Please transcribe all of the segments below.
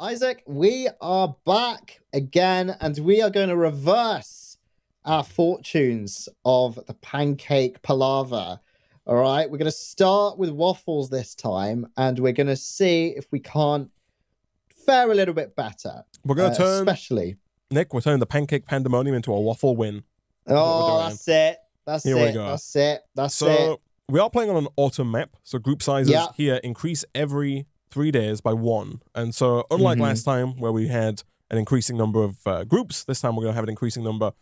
Isaac, we are back again, and we are going to reverse our fortunes of the pancake palaver. All right, we're going to start with waffles this time, and we're going to see if we can't fare a little bit better. We're going to uh, turn, especially. Nik, we're turning the pancake pandemonium into a waffle win. Oh, that's it. That's Here we it. go. That's it. That's So it. we are playing on an autumn map. So group sizes Yeah. here increase every three days by one. And so unlike Mhm. last time where we had an increasing number of uh, groups, this time we're going to have an increasing number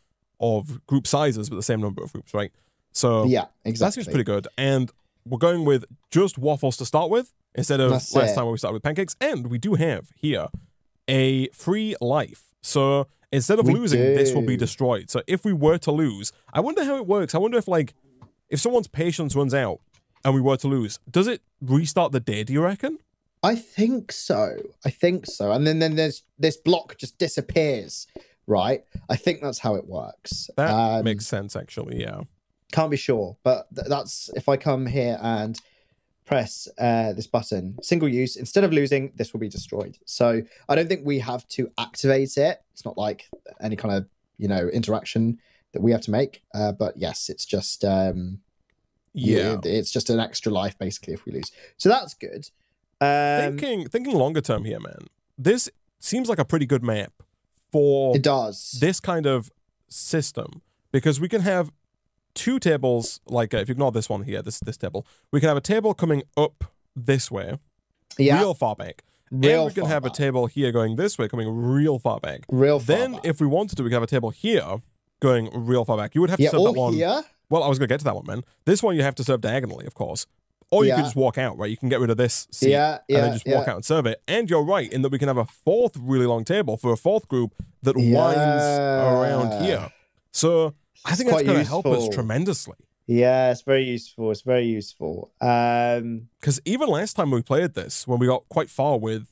of group sizes, but the same number of groups, right? So Yeah, exactly. that seems pretty good. And we're going with just waffles to start with instead of That's last it. time where we started with pancakes. And we do have here a free life. So instead of We losing, this will be destroyed. So if we were to lose, I wonder how it works. I wonder if like if someone's patience runs out and we were to lose, does it restart the day, do you reckon? I think so. I think so. And then then there's this block just disappears, right? I think that's how it works. That Um, makes sense actually, yeah. can't be sure, but th- that's if I come here and press uh, this button, single use. Instead of losing, this will be destroyed. So I don't think we have to activate it. It's not like any kind of you know interaction that we have to make. Uh, but yes, it's just um, Yeah. it- it's just an extra life basically if we lose. So that's good. Um, thinking thinking longer term here, man. This seems like a pretty good map for it does. this kind of system because we can have two tables like uh, if you ignore this one here this this table we can have a table coming up this way yeah, real far back real and we can have back. a table here going this way coming real far back real far then back. if we wanted to we can have a table here going real far back you would have to yeah, serve that one here. well i was gonna get to that one man this one you have to serve diagonally of course or you Yeah. can just walk out right you can get rid of this seat Yeah, yeah, and then just walk out and serve it. And you're right in that we can have a fourth really long table for a fourth group that winds around here. So I It's think that's going to help us tremendously. Yeah, it's very useful. It's very useful. Um, Because even last time we played this, when we got quite far with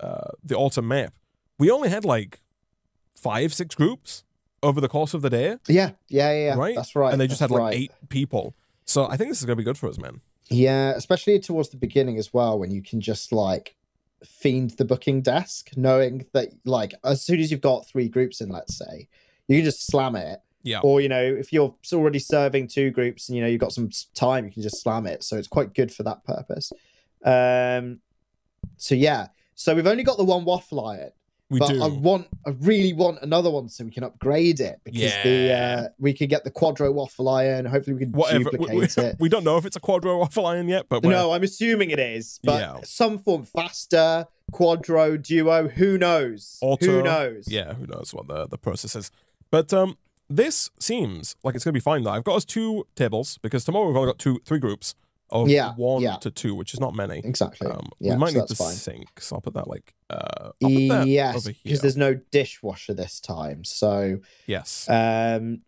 uh, the autumn map, we only had like five, six groups over the course of the day, yeah, yeah, yeah, yeah. right? That's right. And they just had like right. eight people. So I think this is going to be good for us, man. Yeah, especially towards the beginning as well, when you can just like fiend the booking desk, knowing that like as soon as you've got three groups in, let's say, you can just slam it. Yeah. Or you know, if you're already serving two groups and you know you've got some time, you can just slam it. So it's quite good for that purpose. Um, so yeah, so we've only got the one waffle iron. We but do. I want, I really want another one so we can upgrade it because the uh, we could get the quadro waffle iron. Hopefully, we can Whatever. We, duplicate we- it. we don't know if it's a quadro waffle iron yet, but we're- No, I'm assuming it is, but Yeah. some form faster, quadro, duo. Who knows? Auto, Who knows? Yeah, who knows what the, the process is. But um this seems like it's gonna be fine though. I've got us two tables because tomorrow we've only got two three groups of Yeah, one yeah. to two, which is not many. exactly. Um, yeah, we might so need to fine. sync, so I'll put that like uh put that Yes, because there's no dishwasher this time, so Yes. um,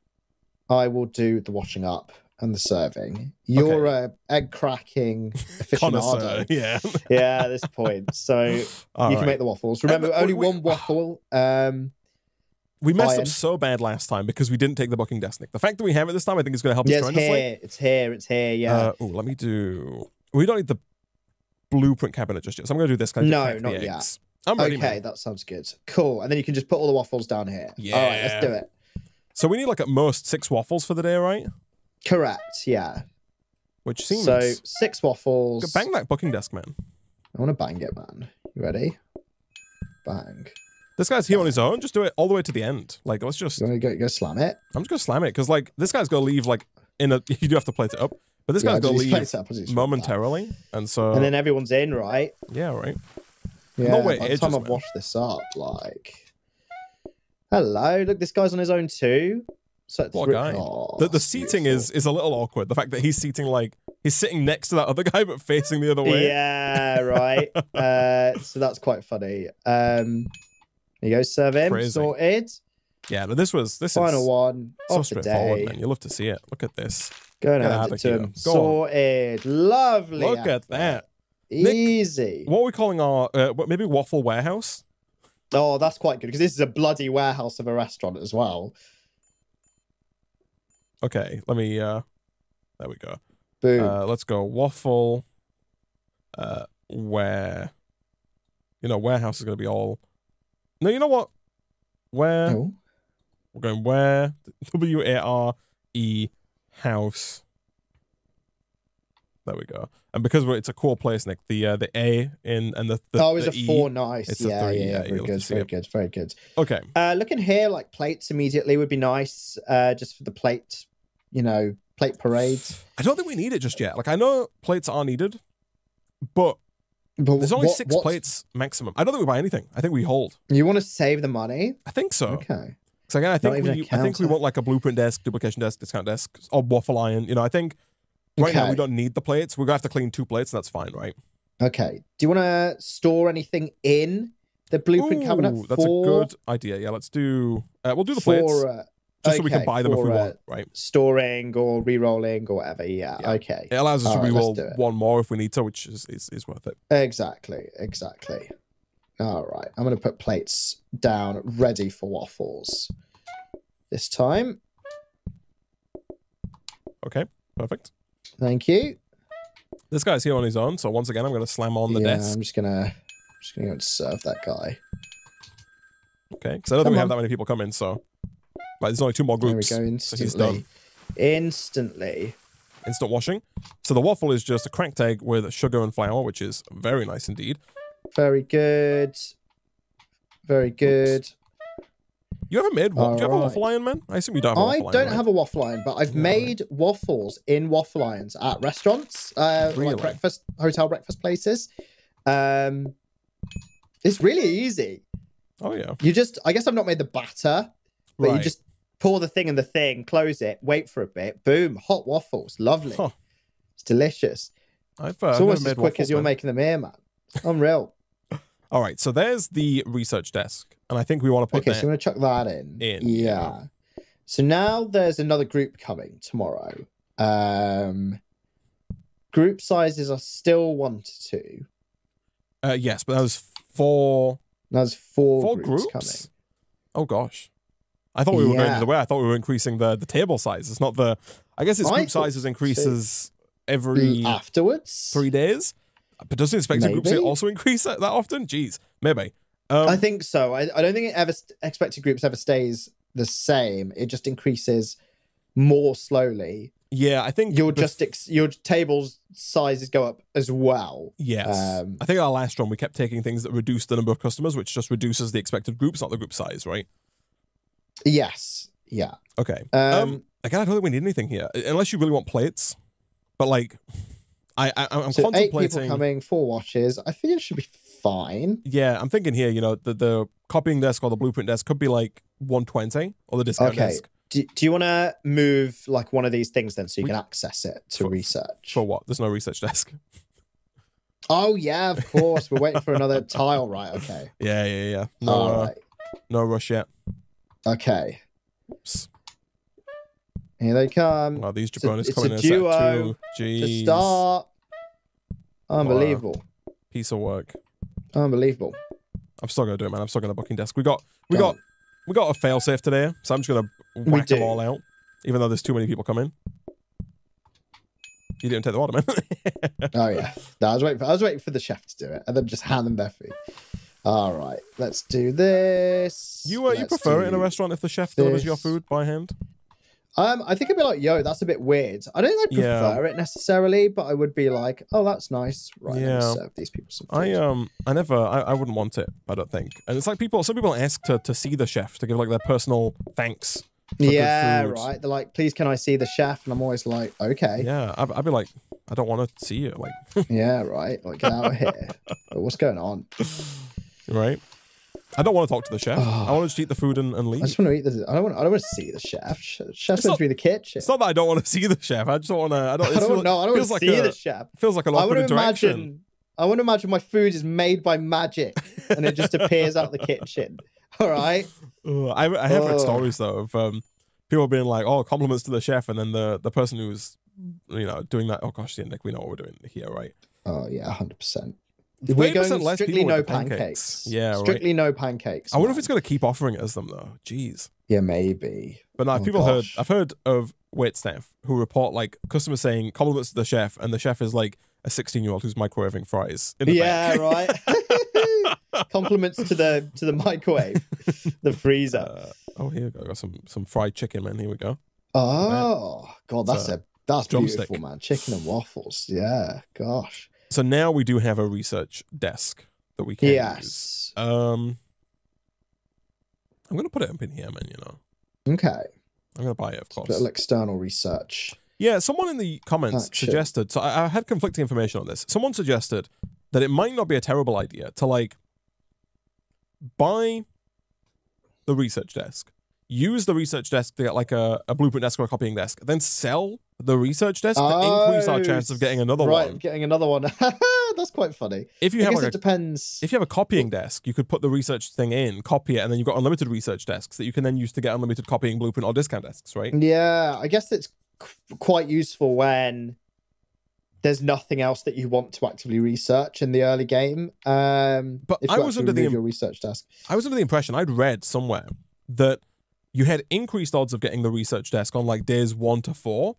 I will do the washing up and the serving. You're a egg cracking aficionado. Yeah. yeah, at this point, so you All can make the waffles. Remember, only we- one waffle. Um, we messed iron. up so bad last time because we didn't take the booking desk. Nik. The fact that we have it this time, I think is going to help us yeah, it's here. It's here. It's here. Yeah. Uh, oh, let me do. We don't need the blueprint cabinet just yet, so I'm going to do this. Can I just No, not yet. I'm ready. okay, man. that sounds good. Cool. And then you can just put all the waffles down here. Yeah. All right, let's do it. So we need like at most six waffles for the day, right? Correct. Yeah. Which seems So six waffles. bang that booking desk, man. I want to bang it, man. You ready? Bang. This guy's here on his own. Just do it all the way to the end. Like let's just. You go, go slam it? I'm just gonna slam it because like this guy's gonna leave like in a. You do have to plate it up, but this Yeah, guy's gonna leave place it up as it's momentarily, and so And then everyone's in, right? yeah, right. Yeah. Not wait by the time I've washed this up, like. Hello, look, this guy's on his own too. So it's What re- guy? Oh, The the seating beautiful. is is a little awkward. The fact that he's seating like he's sitting next to that other guy but facing the other way. Yeah, right. uh, so that's quite funny. Um, there you go, serve Crazy. sorted. Yeah, but this was this Final is one so of the day. man. You love to see it. Look at this. Go and hand it to him. Sorted. Lovely. Look at that. Nik, Easy. What are we calling our uh, maybe waffle warehouse? Oh, that's quite good because this is a bloody warehouse of a restaurant as well. Okay, let me. uh There we go. Boom. Uh, let's go waffle. Uh, where You know, warehouse is going to be all. No, you know what? Where Oh, we're going where W A R E house. There we go. And because we're, it's a cool place, Nik, the uh, the A in and the, the oh, it's the a E- four. Nice. it's a Yeah, three, yeah, yeah. Very good. Very it. good. Very good. Okay. Uh, looking here, like plates immediately would be nice. Uh, just for the plate, you know, plate parades. I don't think we need it just yet. Like I know plates are needed, but But there's only what- six what- plates maximum. I don't think we buy anything. I think we hold. You want to save the money? I think so. Okay. Because again, I think we, I think we want like a blueprint desk, duplication desk, discount desk, or waffle iron. You know, I think right now we don't need the plates. We're gonna have to clean two plates. And that's fine, right? Okay. Do you want to store anything in the blueprint cabinet? Ooh, that's for, a good idea. Yeah, let's do. Uh, we'll do the for, plates uh, just so we can buy them if we uh, want, right? storing or re-rolling or whatever. Yeah. Yeah. Okay. It allows us All to right, re-roll one more if we need to, which is is, is worth it. Exactly. Exactly. All right. I'm going to put plates down ready for waffles this time. Okay, perfect. Thank you. This guy's here on his own, so once again, I'm going to slam on the yeah, desk. I'm just gonna just gonna go and serve that guy. Okay, because I don't think Come we have that many people coming, so like, there's only two more There we groups. go. so he's done. Instantly. Instantly. Instant washing. So the waffle is just a cracked egg with sugar and flour, which is very nice indeed. Very good. Very good. You haven't made one. Do you have a waffle iron, man? I assume you don't have a I waffle iron. don't right? have a waffle iron, but I've made waffles in waffle irons at restaurants, uh, Really? like breakfast hotel breakfast places. Um, it's really easy. Oh yeah. You just, I guess I've not made the batter, but you just pour the thing in the thing, close it, wait for a bit, boom, hot waffles, lovely. Huh. It's delicious. I've, uh, it's almost as quick as you're man. making them here, man. Unreal. All right, so there's the research desk, and I think we want to put okay, that. so I'm gonna chuck that in. in, Yeah. So now there's another group coming tomorrow. Um group sizes are still one to two. Uh, yes, but that was four There's four, four groups, groups. Oh gosh, I thought we were going the other way. I thought we were increasing the the table size. It's not the. I guess its group sizes increases every afterwards. three days. But doesn't expected groups Maybe? also increase that, that often? Jeez, maybe. Um, I think so. I, I don't think it ever expected groups ever stays the same. It just increases more slowly. yeah, I think Your just ex- your tables sizes go up as well. Yes. Um, I think our last run we kept taking things that reduce the number of customers, which just reduces the expected groups, not the group size, right? Yes. Yeah. Okay. Um, Um, again, I don't think we need anything here, unless you really want plates. But like, I, I I'm so eight people contemplating. coming, four watches. I think it should be fine. Yeah, I'm thinking here. You know, the the copying desk or the blueprint desk could be like 120 or the discount Okay. desk Do, do you want to move like one of these things then so you We- can access it to For- research? for what? There's no research desk. Oh yeah, of course. We're waiting for another tile, right? Okay. Yeah, yeah, yeah. No, All uh, right. no rush yet. Okay. Oops. Here they come Wow, these it's a- jabronis it's coming in duo too. Jeez. to start. Unbelievable. Piece of work. Unbelievable. I'm still gonna do it, man. I'm still gonna booking desk. We got we Go got we got a fail safe today, so I'm just gonna whack them all out, even though there's too many people coming. You didn't take the order, man. Oh yeah. No, I was waiting for I was waiting for the chef to do it and then just hand them their food. All right, let's do this. you uh, you Let's prefer it in a restaurant if the chef delivers your food by hand? Um, I think I'd be like, yo, that's a bit weird. I don't think I Yeah. prefer it necessarily, but I would be like, oh, that's nice. Right, Yeah. serve these people some food. I um I never I, I wouldn't want it. I don't think. And it's like people some people ask to to see the chef to give like their personal thanks. yeah, right. They're like, please, can I see the chef? And I'm always like, okay, Yeah, I'd, I'd be like, I don't want to see you, like, yeah, right. Like, get out of here. What's going on? Right? I don't want to talk to the chef. Oh. I want to just eat the food and, and I leave. just want to eat the. I don't want. I don't want to see the chef. Chef's meant to be in the kitchen. It's not that I don't want to see the chef. I just don't want to. I don't. I don't want. I don't want to like see a, the chef. Feels like I awkward want to interaction. imagine. I want to imagine my food is made by magic and it just appears out the kitchen. All right. Ugh, I, I have Ugh. stories though of um, people being like, "Oh, compliments to the chef," and then the the person who's you know doing that. Oh gosh, yeah, Nik, we know what we're doing here, right? Oh yeah, hundred percent. 30% We're going less strictly no pancakes. pancakes. Yeah, right. strictly no pancakes. I wonder if it's going to keep offering it as them though. Jeez. Yeah, maybe. But no, Oh, people heard. I've heard of wait staff who report like customers saying compliments to the chef, and the chef is like a 16 year old who's microwaving fries. In the Yeah, back. right. Compliments to the to the microwave, the freezer. Uh, oh, here we go. Got some some fried chicken, man. Here we go. Oh god, that's It's a that's beautiful, man. Chicken and waffles. Yeah, gosh. So now we do have a research desk that we can use. Yes. Um, I'm gonna put it up in here, man. You know, Okay. I'm gonna buy it, of course. Little external research. Yeah, someone in the comments Action. suggested. So I, I had conflicting information on this. Someone suggested that it might not be a terrible idea to like buy the research desk, use the research desk to get like a, a blueprint desk or a copying desk, then sell the research desk to increase our Oh, chance of getting another one. right, one. getting another one. that's quite funny. If you I have guess like it a depends. if you have a copying desk, you could put the research thing in, copy it, and then you've got unlimited research desks that you can then use to get unlimited copying blueprint or discount desks, right? Yeah, I guess it's qu- quite useful when there's nothing else that you want to actively research in the early game. Um, But I was under the your research desk. I was under the impression I'd read somewhere that you had increased odds of getting the research desk on like days one to four,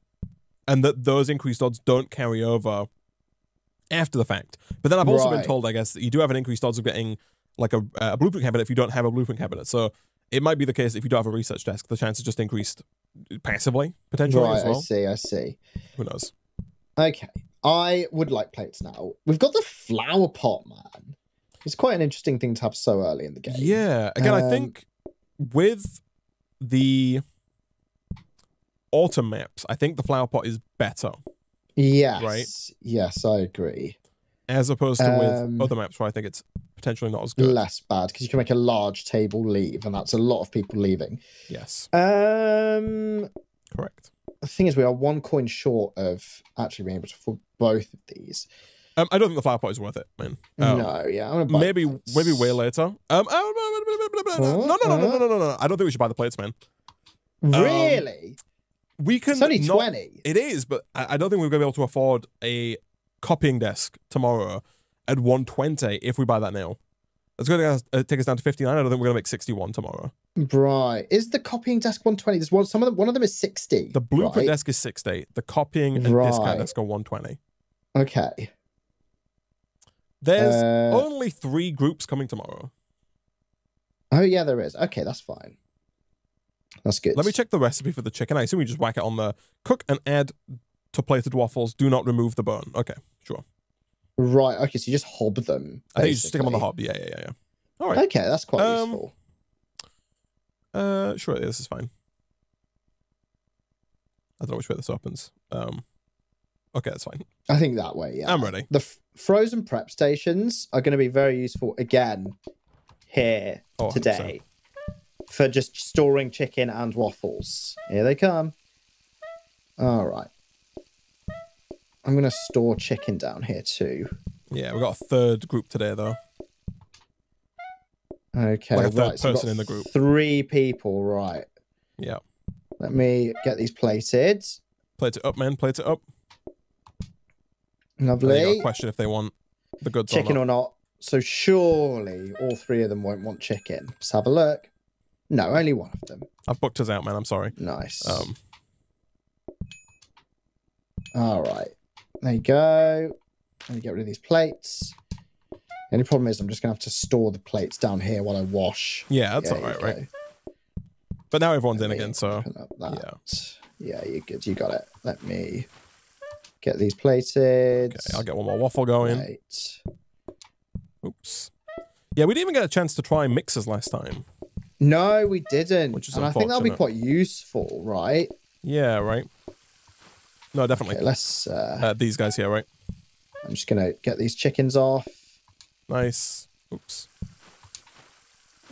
and that those increased odds don't carry over after the fact. But then I've also been told, I guess, that you do have an increased odds of getting like a, a blueprint cabinet if you don't have a blueprint cabinet. So it might be the case if you don't have a research desk, the chance is just increased passively potentially Right, as well. I see, I see. Who knows? Okay, I would like plates now. We've got the flower pot, man. It's quite an interesting thing to have so early in the game. Yeah. Again, I Um, think with the autumn maps, I think the flower pot is better Yes. Right. Yes, I agree. as opposed to Um, with other maps where I think it's potentially not as good. Less bad because you can make a large table leave, and that's a lot of people leaving. Yes, Um, correct. the thing is, we are one coin short of actually being able to afford both of these. Um, I don't think the flower pot is worth it, man. Um, no, yeah, I'm gonna buy Maybe plates. maybe way later. Um, oh, no, no, no, no, no, no, no, no. I don't think we should buy the plates, man. Really? We can it's only not- twenty. It is, but I I don't think we're going to be able to afford a copying desk tomorrow at 120 if we buy that now. That's going to take us down to 59. I don't think we're going to make 61 tomorrow. Right? Is the copying desk one twenty? There's one. Some of them. One of them is sixty. The blueprint right? desk is 60. The copying and Right. discount desk are 120. Okay. There's Uh, only three groups coming tomorrow. oh yeah, there is. Okay, that's fine. That's good. Let me check the recipe for the chicken. I assume we just whack it on the cook and add to plated waffles. Do not remove the bone. Okay, sure. Right. Okay, so you just hob them. I think you just stick them on the hob. Yeah, yeah, yeah, yeah. All right. Okay, that's quite Um, useful. Uh, sure. yeah, This is fine. I don't know which way this opens. Um, okay, that's fine. I think that way. Yeah. I'm ready. The f- frozen prep stations are going to be very useful again here Oh, 100%. today for just storing chicken and waffles. Here they come. All right. I'm going to store chicken down here too. Yeah, we got a third group today though. Okay. Like a third right. so person in the group. Three people. Right. Yeah. Let me get these plated. Plate it up, man. Plate it up. And then you got Lovely. a question if they want the goods Chicken or or not. So surely all three of them won't want chicken. Let's have a look. No, only one of them. I've booked us out, man. I'm sorry. Nice. Um, All right. There you go. Let me get rid of these plates. The only problem is I'm just gonna have to store the plates down here while I wash. yeah, that's Yeah, all right, right? But now everyone's in Let me again, so up. Yeah. you're good. You got it. Let me get these plated. okay, I'll get one more waffle going. Right. Oops. Yeah, we didn't even get a chance to try mixers last time. No, we didn't. Which is and I think that'll be quite useful, right? Yeah, right. No, definitely. Okay, let's. Uh, Uh, these guys here, right? I'm just gonna get these chickens off. Nice. Oops.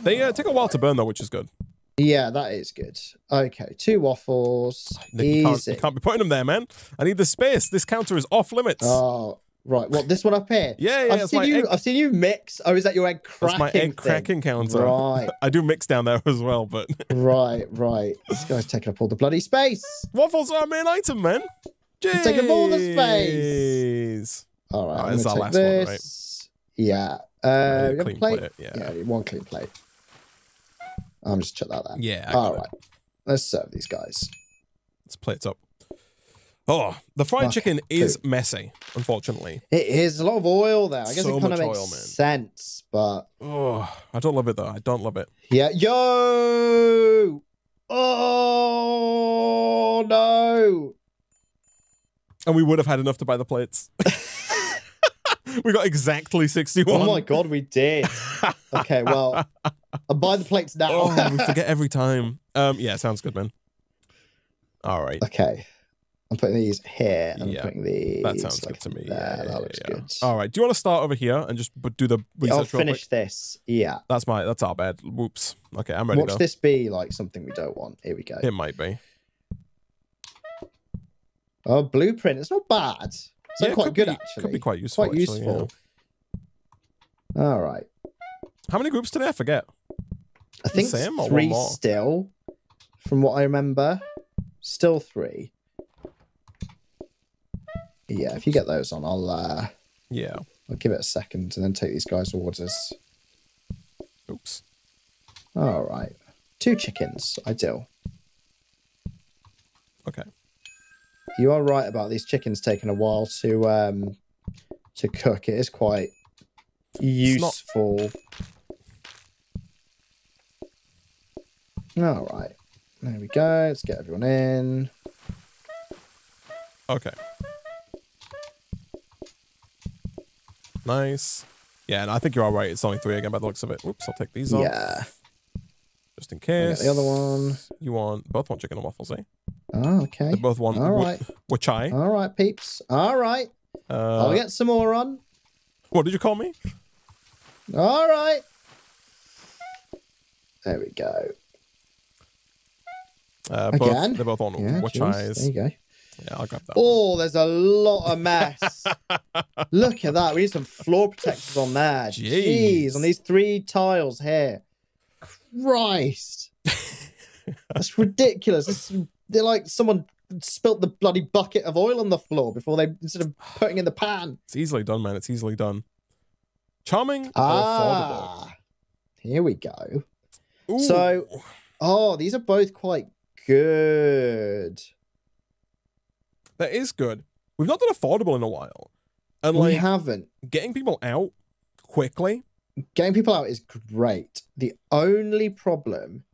They uh, take a while to burn though, which is good. Yeah, that is good. Okay, two waffles. You, can't, Easy. you can't be putting them there, man. I need the space. This counter is off limits. Oh, right. What this one up here? yeah, yeah, I've seen you. egg, I've seen you mix. Oh, is that your egg cracking? that's my egg thing? cracking counter. Right, I do mix down there as well, but right, right. This guy's taking up all the bloody space. waffles are our main item, man. You're taking up all the space. All right, I'm gonna our take last one, right? this. Yeah. Uh, you have a clean plate? plate, yeah. Yeah, one clean plate. I'm just chuck that there. Yeah. I All it. Let's serve these guys. Let's plate it up. Oh, the fried chicken is messy, unfortunately. It is a lot of oil there. I guess So it kind of makes oil, sense, but Oh, I don't love it though. I don't love it. yeah. Yo! Oh no! And we would have had enough to buy the plates. we got exactly 61. Oh my god, we did. Okay, well, I'll buy the plates now. oh, we forget every time. Um, yeah, sounds good, man. All right. okay. I'm putting these here. and I'm Yeah, putting these. That sounds like good to me. There. Yeah, that yeah, looks yeah. good. All right. Do you want to start over here and just do the I'll real quick? finish this. Yeah. That's my. That's our bad. Whoops. Okay, I'm ready Watch though. this be like something we don't want. Here we go. It might be. Oh, blueprint. It's not bad. It's Yeah, like it quite good be- actually. Could be quite useful. quite actually, yeah. useful. All right. How many groups did I forget? I think same three still, from what I remember. Still three. Yeah, if you get those on, I'll uh Yeah. I'll give it a second and then take these guys' orders. Oops. All right. Two chickens, ideal. Okay. You are right about these chickens taking a while to um to cook. It is quite useful. All right. There we go. Let's get everyone in. Okay. Nice. Yeah, and I think you're all right. It's only three again by the looks of it. Oops, I'll take these off. Yeah. Just in case. the other one. You want both want chicken and waffles, eh? Oh, okay. They both want All right. wachai. All right, peeps. All right. Uh, I'll get some more on. what did you call me? All right. There we go. Uh, Again? they're both on Yeah, jeez, wachais. there you go. Yeah, I'll grab that. one. Oh, there's a lot of mess. Look at that. We need some floor protectors on there. Jeez. Jeez, on these three tiles here. Christ. That's ridiculous. They're like someone spilt the bloody bucket of oil on the floor before they instead of putting in the pan. It's easily done, man. It's easily done. Charming Ah, here we go. Ooh. So- Oh, these are both quite good. That is good. We've not done affordable in a while, and we like haven't. getting people out quickly. Getting people out is great. The only problem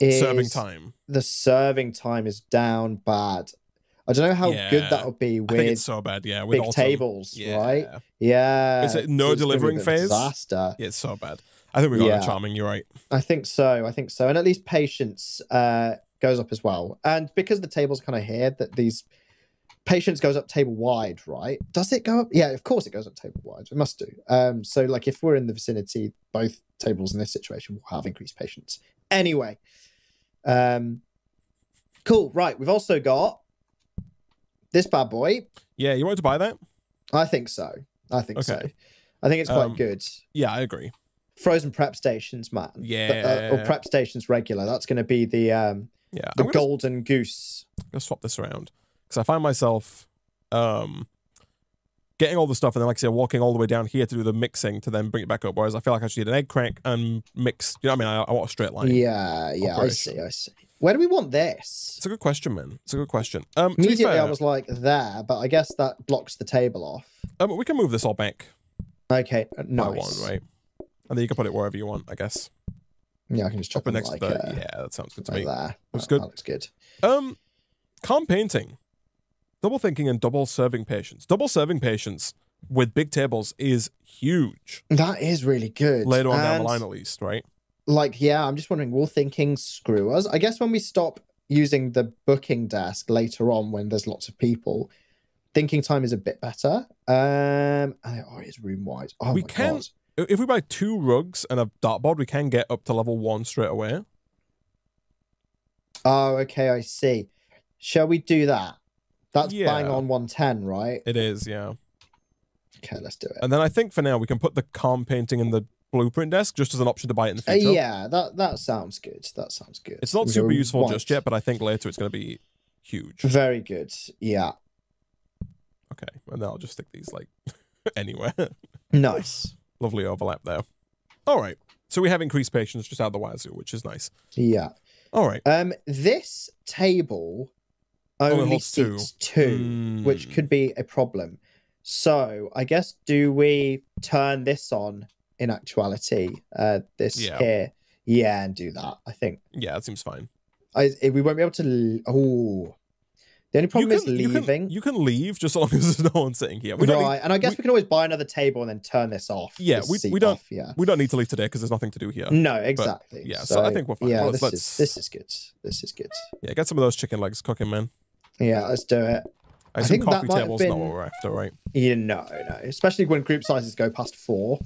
is serving time. the serving time is down bad. I don't know how Yeah. good that'll be I think with it's so bad. Yeah, with big autumn. tables, Yeah. right? Yeah. Is it no it's gonna be a delivering bit of a phase? Disaster. Yeah, it's so bad. I think we got Yeah. charming. You're right. I think so. I think so. And at least patience uh, goes up as well. And because the table's kind of here, that these patience goes up table wide, right? Does it go up? Yeah, of course it goes up table wide. It must do. Um, so like if we're in the vicinity, both tables in this situation will have increased patience. Anyway, um, cool. Right, we've also got this bad boy. Yeah, you wanted to buy that? I think so. I think so. I think it's quite Um, good. Yeah, I agree. Frozen prep stations, man. The- Yeah. uh, or prep stations regular. That's going to be the um Yeah, the I'm golden goose. gonna swap this around because I find myself um getting all the stuff and then, like I say, walking all the way down here to do the mixing to then bring it back up. Whereas I feel like I should need an egg crank and mix. You know what I mean? I, I want a straight line. Yeah, yeah, I see, I see. Where do we want this? It's a good question, man. It's a good question. Um, Immediately, fair, I was like there, but I guess that blocks the table off. um, we can move this all back Okay, uh, by nice. one, right? And then you can put it wherever you want, I guess. Yeah, I can just chop it next like to the uh, yeah, that sounds good to right me. there. Looks That- good. That looks good. Um, calm painting, double thinking, and double serving patience. Double serving patience with big tables is huge. That is really good. Later on down the line, at least, right? Like, yeah, I'm just wondering, will thinking screw us? I guess when we stop using the booking desk later on, when there's lots of people, thinking time is a bit better. Um, and- oh, it's room wide. Oh We my can- god. If we buy two rugs and a dartboard, we can get up to level one straight away. Oh, okay, I see. Shall we do that? That's Yeah. bang on 110, right? It is, yeah. Okay, let's do it. And then I think for now we can put the calm painting in the blueprint desk just as an option to buy it in the Uh, future. yeah, that that sounds good. That sounds good. It's not We super useful white. just yet, but I think later it's going to be huge. Very good. Yeah. Okay, and then I'll just stick these like anywhere. Nice. Lovely overlap there. All right, so we have increased patience just out of the wazoo, which is nice. Yeah. All right, Um, this table, only holds two. seats two, which Hmm. could be a problem. So I guess do we turn this on in actuality? Uh, this Yeah. here, yeah, and do that. I think Yeah, that seems fine. I we won't be able to. Oh, the only problem you is can, you can- leaving. You can, leave just as long as there's no one sitting here. We don't, need, and I guess we- we, can always buy another table and then turn this off. Yeah, this we- we don't- off, yeah. we don't need to leave today because there's nothing to do here. No, exactly. yeah, so I think we're fine. Yeah, Let's- this is this is good. This is good. Yeah, get some of those chicken legs cooking, man. Yeah, let's do it. I, I think that coffee tables not been- what we're after, right? Yeah, no, no. Especially when group sizes go past four,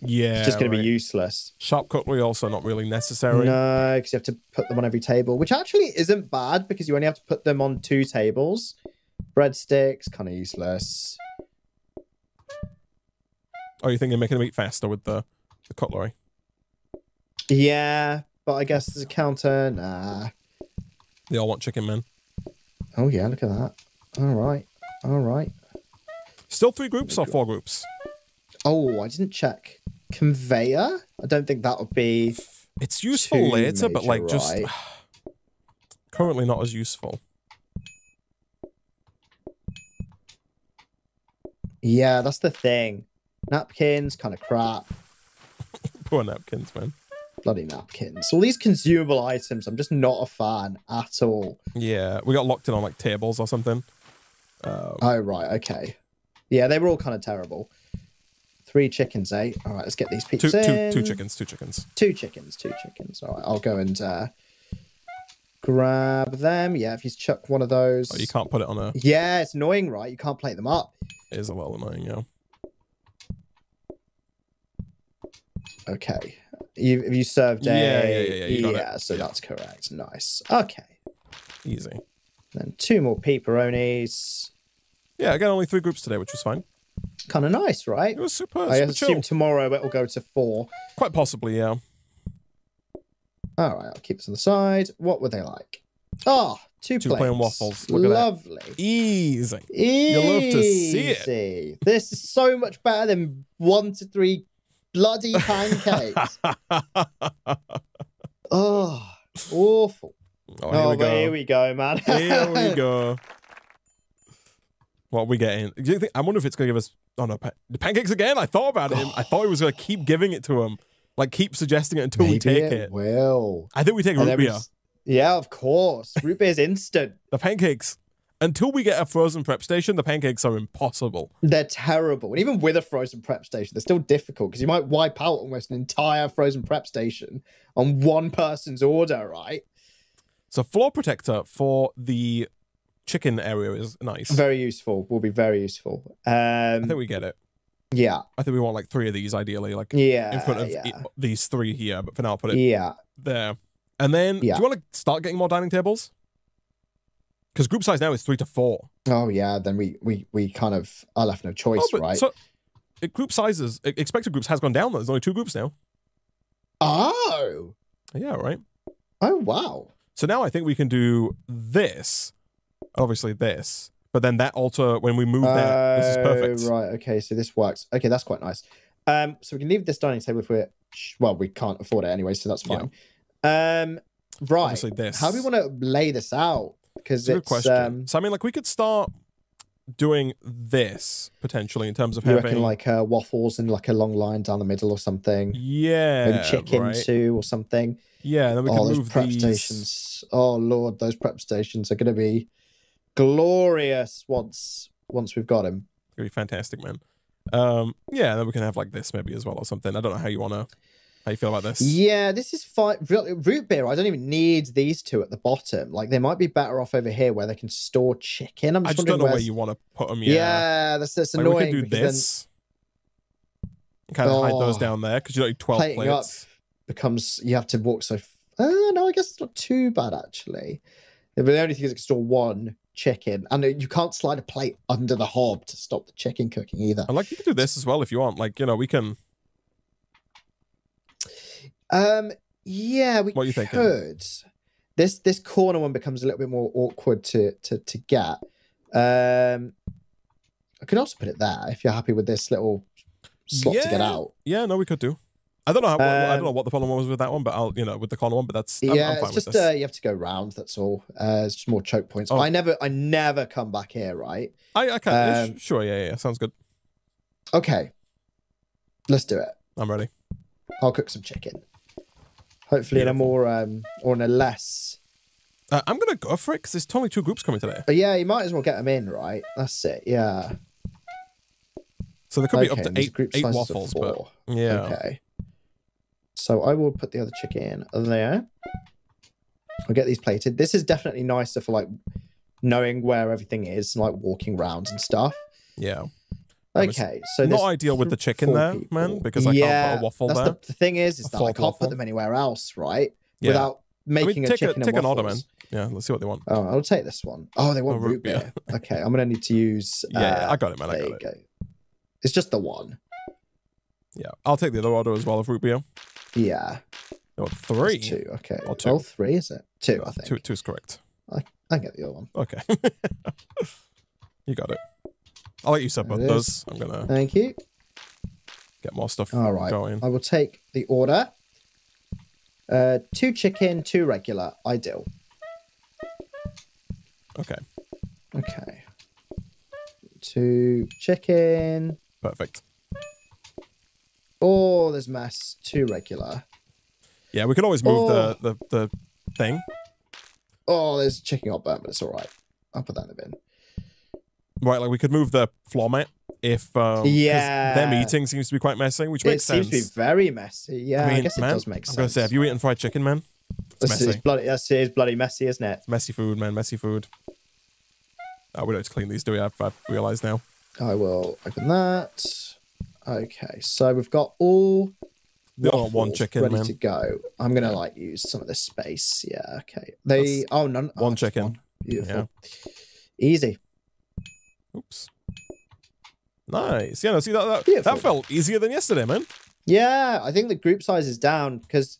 Yeah, it's just going right. to be useless. sharp cutlery also not really necessary. No, because you have to put them on every table, which actually isn't bad because you only have to put them on two tables. Breadsticks, kind of useless. Oh, you think you're making them eat faster with the, the cutlery? Yeah, but I guess there's a counter. Nah. They all want chicken, man. Oh yeah, look at that. All right, all right. Still three groups or four groups? Oh, I didn't check conveyor. I don't think that would be. It's useful later, but like just currently not as useful. Yeah, that's the thing. Napkins, kind of crap. Poor napkins, man. Bloody napkins. All these consumable items, I'm just not a fan at all. Yeah, we got locked in on like tables or something. Uh, Oh right, okay. Yeah, they were all kind of terrible. Three chickens, eh? All right, let's get these two, pizzas two, chickens, two chickens. Two chickens, two chickens. All right, I'll go and uh, grab them. Yeah, if you chuck one of those. Oh, you can't put it on a. Yeah, it's annoying, right? You can't plate them up. It is a little annoying, yeah. Okay. You have you served a Yeah, yeah, yeah, yeah, it. so Yeah. that's correct. Nice. Okay. Easy. Then two more pepperonis. Yeah, again, only three groups today, which was fine. Kind of nice, right? It was super, I super assume chill. tomorrow it will go to four. Quite possibly, yeah. All right, I'll keep this on the side. What were they like? Ah, Oh, two, Two plates. plain waffles. Look at that. Lovely. Easy. Easy. You love to see it. This is so much better than one to three bloody pancakes. oh, awful. Oh, here oh, we go. here we go, man. Here we go. What are we getting? Do you think? I wonder if it's gonna give us. Oh no, pa- the pancakes again. I thought about it. I thought he was gonna keep giving it to him, like keep suggesting it until Maybe we take it, it. will. I think we take And root beer. Yeah, of course. Root beer's instant. The pancakes. Until we get a frozen prep station, the pancakes are impossible. They're terrible. And even with a frozen prep station, they're still difficult because you might wipe out almost an entire frozen prep station on one person's order, right? So floor protector for the chicken area is nice. Very useful. Will be very useful. I Um, think we get it. yeah, I think we want like three of these ideally, like yeah, in front of yeah, these three here. But for now, I'll put it yeah. there. And then, Yeah. do you want to start getting more dining tables? Because group size now is three to four. Oh yeah. Then we we we kind of are left no choice, Oh, right? so it, group sizes, expected groups has gone down. There's only two groups now. oh, Yeah, right. oh wow. So now I think we can do this, obviously this, but then that altar when we move that. This is perfect. Oh, Right. Okay. So this works. Okay, that's quite nice. Um, so we can leave this dining table if we're well, we can't afford it anyway, so that's Yeah. fine. Um, right. Obviously this. How do we want to lay this out? Because It's it's question. um, so I mean, like we could start doing this potentially in terms of you having, reckon like uh, waffles and like a long line down the middle or something. yeah, Maybe chicken right? too or something. Yeah, and then we oh, can those move prep these. stations. Oh lord, those prep stations are going to be glorious once once we've got him. It's gonna be fantastic, man. Um, yeah, then we can have like this maybe as well or something. I don't know how you wanna, how you feel about this. Yeah, this is fine. Root beer. I don't even need these two at the bottom. Like they might be better off over here where they can store chicken. I'm I just, just don't wondering know where you want to put them. Yeah, Yeah, that's that's like, annoying. we could do because then this. Kind of hide those Oh. down there because you don't need twelve plates. becomes you have to walk so. F- uh, no, I guess it's not too bad actually. But the only thing is it can store one chicken, and you can't slide a plate under the hob to stop the chicken cooking either. And like you can do this as well if you want. Like you know, we can. Um, yeah, we What you thinking? could. This this corner one becomes a little bit more awkward to to to get. Um, I could also put it there if you're happy with this little slot to get Yeah. out. Yeah, no, we could do. I don't know. How, I don't Um, know what the problem was with that one, but I'll you know with the corner one. But that's I'm, yeah, I'm fine it's with just uh, you have to go round. That's all. Uh, it's just more choke points. Oh. I never, I never come back here. Right? I I can um, sure. Yeah, yeah, sounds good. Okay. Let's do it. I'm ready. I'll cook some chicken. Hopefully, in a more um or in a less. Uh, I'm gonna go for it because there's only two groups coming today, But yeah, you might as well get them in, right? That's it. Yeah. so there could be up to eight eight waffles. But yeah, Okay. So I will put the other chicken there. I'll get these plated. This is definitely nicer for like knowing where everything is, and, like walking around and stuff. yeah. Okay, so not ideal with the chicken there, man, because I can't put a waffle that's there. The, the thing is, is A that I can't waffle. put them anywhere else, right? Yeah. Without making a take a- chicken take and an order, waffles. Yeah, let's see what they want. Oh, I'll take this one. Oh, they want Oh, root beer. beer. okay, I'm gonna need to use. Yeah, yeah, uh, I got it, man. I there got you it. go. It's just the one. Yeah, I'll take the other order as well of root beer. Yeah, No, it's three. two. Okay, Or two. Oh, three is it? Two, I think. Two, two is correct. I I get the other one. Okay. you got it. I'll let you set both those. I'm gonna Thank you. get more stuff All right, going. I will take the order. Uh, two chicken, two regular. Ideal. Okay, Okay. Two chicken. perfect. Oh, there's mess. Too regular. Yeah, we can always move Oh. the, the the thing. Oh, there's chicken got burnt, but it's all right. I'll put that in the bin. Right, like we could move the floor mat if um Yeah. their meeting seems to be quite messy, which It makes seems sense. to be very messy. Yeah, I, I mean, guess it man, does make I'm gonna say, have you eaten fried chicken, man? It's messy. bloody. Yes, it is bloody messy, isn't it? Messy food, man. Messy food. Oh, we don't have to clean these, do we? I've, I've realized now. I will open that. Okay, so we've got all We one chicken, ready man. to go. I'm gonna like use some of this space. Yeah. Okay. They. oh, none. oh, one just chicken. one. Beautiful. Easy. Oops. Nice. Yeah, no, see that that, that felt easier than yesterday, man. Yeah, I think the group size is down because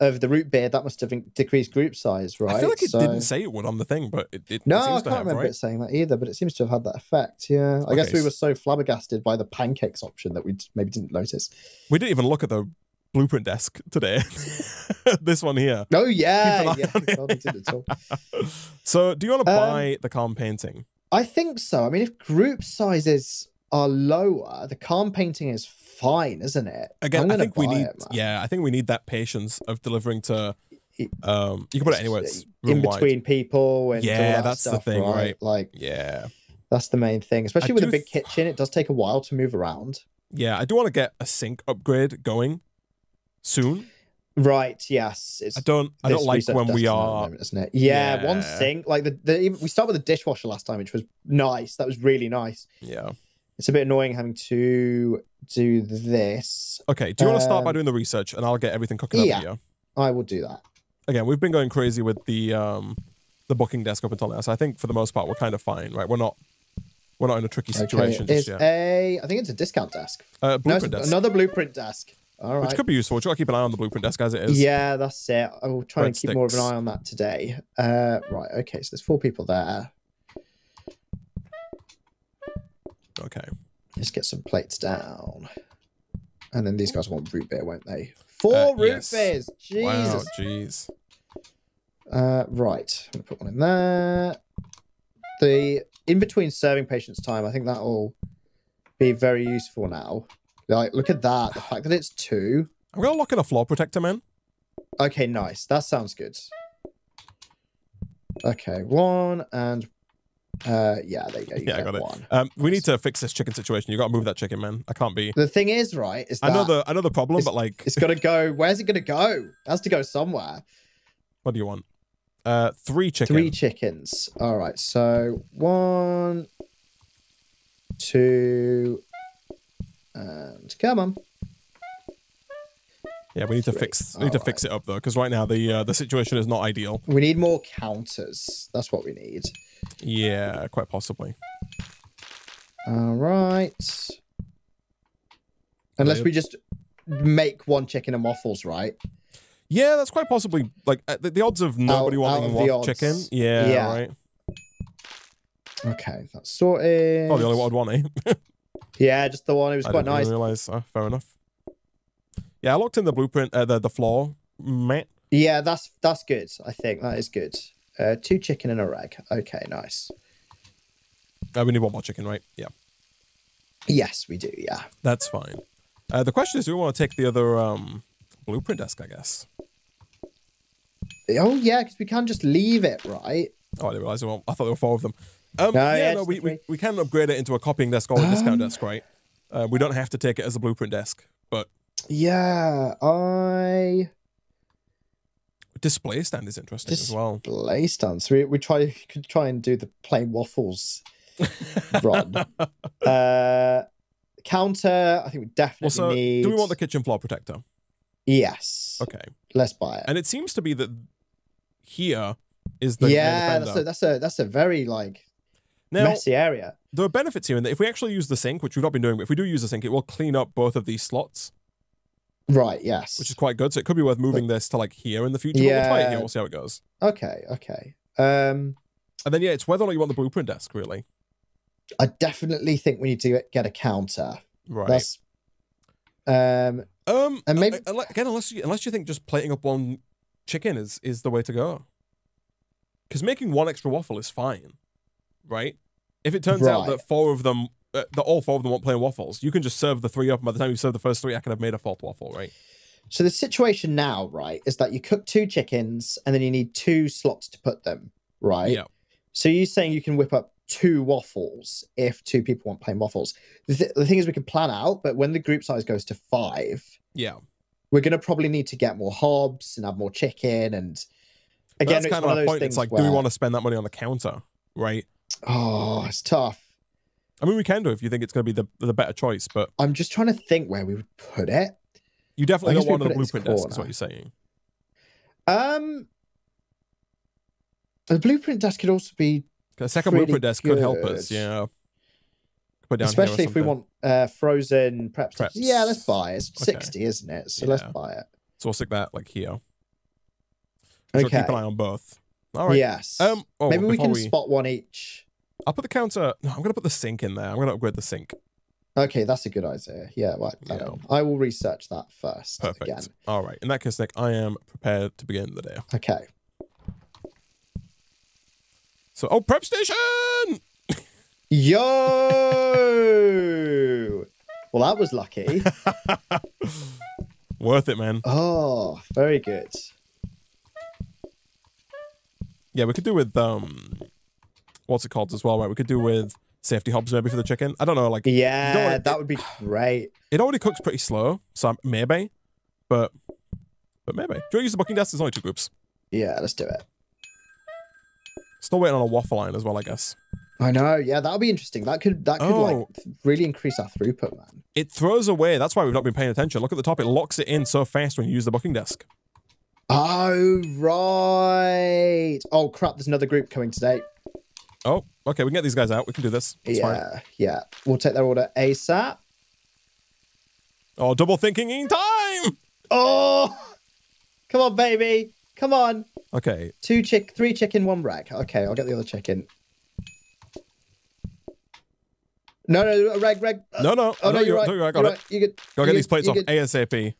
of the root beer. That must have decreased group size, right? I feel like it So- didn't say it would on the thing, but it, it, No, it I can't have, remember right? it saying that either, but it seems to have had that effect. Yeah, I guess we were so flabbergasted by the pancakes option that we maybe didn't notice. We didn't even look at the blueprint desk today. this one here. Oh yeah, yeah, on it. We didn't at all. So, do you want to Um, buy the calm painting? I think so. I mean, if group sizes are lower, the calm painting is fine, isn't it? Again, I think we need. it, yeah, I think we need that patience of delivering to. Um, you can put it anywhere. It's in room wide. between people and Yeah, that that's the thing, right? Like Yeah, that's the main thing, especially with a big kitchen. It does take a while to move around. yeah. I do want to get a sink upgrade going soon. Right? Yes. It's I don't. I don't like when we desk at the are. moment, isn't it? Yeah, one sink. Like the, the we start with the dishwasher last time, which was nice. That was really nice. Yeah. It's a bit annoying having to do this. Okay. Do you want to start by Um, doing the research, and I'll get everything cooking yeah. up here. Yeah, I will do that. Again, we've been going crazy with the um the booking desk up until now, so I think for the most part we're kind of fine, right? We're not we're not in a tricky situation okay, just it's yet. a. I think it's a discount desk. Uh, No, blueprint desk, another blueprint desk. All right. which could be useful. Got to keep an eye on the blueprint desk as it is. Yeah, that's it. I will try and keep more of an eye on that today. Uh, right. Okay. So there's four people there. Okay. Let's get some plates down. And then these guys want root beer, won't they? Four Uh, root yes. beers. Wow. Jesus. Jeez. Uh, right. I'm gonna put one in there. The in between serving patience time, I think that will be very useful now. Like, look at that. The fact that it's two. I'm gonna lock in a floor protector, man. Okay, nice. That sounds good. Okay, one and uh, yeah, there you go. You Yeah, I got it. one. Um, we need to fix this chicken situation. You got to move that chicken, man. I can't be. The thing is, right, is that I know the I know the problem, but like, it's to go. Where's it going to go? It has to go somewhere. what do you want? Uh, three chicken. Three chickens. All right. So one, two, and come on. Yeah, we need to fix we need to fix it up though, because right now the uh, the situation is not ideal. We need more counters. That's what we need. Yeah, quite possibly. All right. Unless we just make one chicken and waffles, right? Yeah, that's quite possibly like uh, the, the odds of nobody out wanting of one the chicken. Yeah, Yeah. right. Okay, that's sorted. Oh, the only one I'd want, eh? Yeah, just the one. It was I quite nice. realize. Uh, fair enough. Yeah, I locked in the blueprint, uh, the the floor mat. Yeah, that's that's good. I think that is good. Uh, two chicken and a rag. Okay, nice. Uh, we need one more chicken, right? Yeah, Yes, we do. Yeah. that's fine. Uh, the question is, do we want to take the other um, blueprint desk? I guess. Oh yeah, because we can't just leave it, right? Oh, I didn't realize. Well, I thought there were four of them. Um, No, yeah, yeah, no, we, we, we can upgrade it into a copying desk or a discount Um, desk, right? Uh, we don't have to take it as a blueprint desk, but Yeah, I display stand is interesting as well. display stance. We we try could try and do the plain waffles run. uh, counter. I think we definitely Also, need. do we want the kitchen floor protector? Yes. Okay, Let's buy it. and it seems to be that here is the yeah, that's a that's a that's a very like now messy area. there are benefits here in that if we actually use the sink, which we've not been doing, but if we do use the sink, it will clean up both of these slots, Right. Yes. which is quite good. So it could be worth moving this to like here in the future. But we'll try it Yeah. here. We'll see how it goes. okay. Okay. Um, And then yeah, it's whether or not you want the blueprint desk, really. I definitely think we need to get a counter. Right. That's um Um, And maybe- uh, again, unless you unless you think just plating up one chicken is is the way to go, because making one extra waffle is fine, right? If it turns out that four of them, uh, that all four of them want plain waffles, you can just serve the three up. And by the time you serve the first three, I can have made a fourth waffle, right? So the situation now, right, is that you cook two chickens and then you need two slots to put them, right? Yeah. So you're saying you can whip up two waffles if two people want plain waffles. The, th- the thing is, we can plan out, but when the group size goes to five, Yeah. we're going to probably need to get more hobs and have more chicken. And again, that's it's kind of my point. It's like, where, do we want to spend that money on the counter, right? Oh, it's tough. I mean, we can do if you think it's going to be the the better choice, but I'm just trying to think where we would put it. you definitely don't want put a it in this blueprint desk. Is what you're saying? Um, the blueprint desk could also be A second blueprint desk could help us. Yeah. Put down here especially if we want uh frozen preps. Preps. Yeah, let's buy it. It's Okay. 60, isn't it? So let's buy it. So we'll stick that like here. So Okay. keep an eye on both. All right. Yes. Um. Oh, Maybe we can we, spot one each. I'll put the counter. No, I'm gonna put the sink in there. I'm gonna upgrade the sink. Okay, that's a good idea. Yeah, right. Yeah. I will research that first. Perfect. Again. All right. In that case, Nik, I am prepared to begin the day. Okay. So, oh, prep station. Yo! Well, that was lucky. Worth it, man. oh, very good. Yeah, we could do with um, what's it called as well, right? We could do with safety hobs maybe for the chicken. I don't know. Like, Yeah, that would be great. it already cooks pretty slow, so maybe, but but maybe. Do you want to use the booking desk? There's only two groups. Yeah, let's do it. Still waiting on a waffle line as well, I guess. I know. Yeah, that'll be interesting. That could that could Oh. like really increase our throughput, man. It throws away. That's why we've not been paying attention. Look at the top. It locks it in so fast when you use the booking desk. Oh right. Oh crap! There's another group coming today. Oh, okay. We can get these guys out. We can do this. It's fine. yeah, yeah. We'll take their order ASAP. Oh, double thinking in time. Oh, come on, baby. Come on. Okay. Two chick, three chicken, one rack. Okay, I'll get the other chicken. No, no, rag, rag. uh, No, no. Oh no, you're right. no, you're right. You're it. right. You good? Go get these plates off good. ASAP.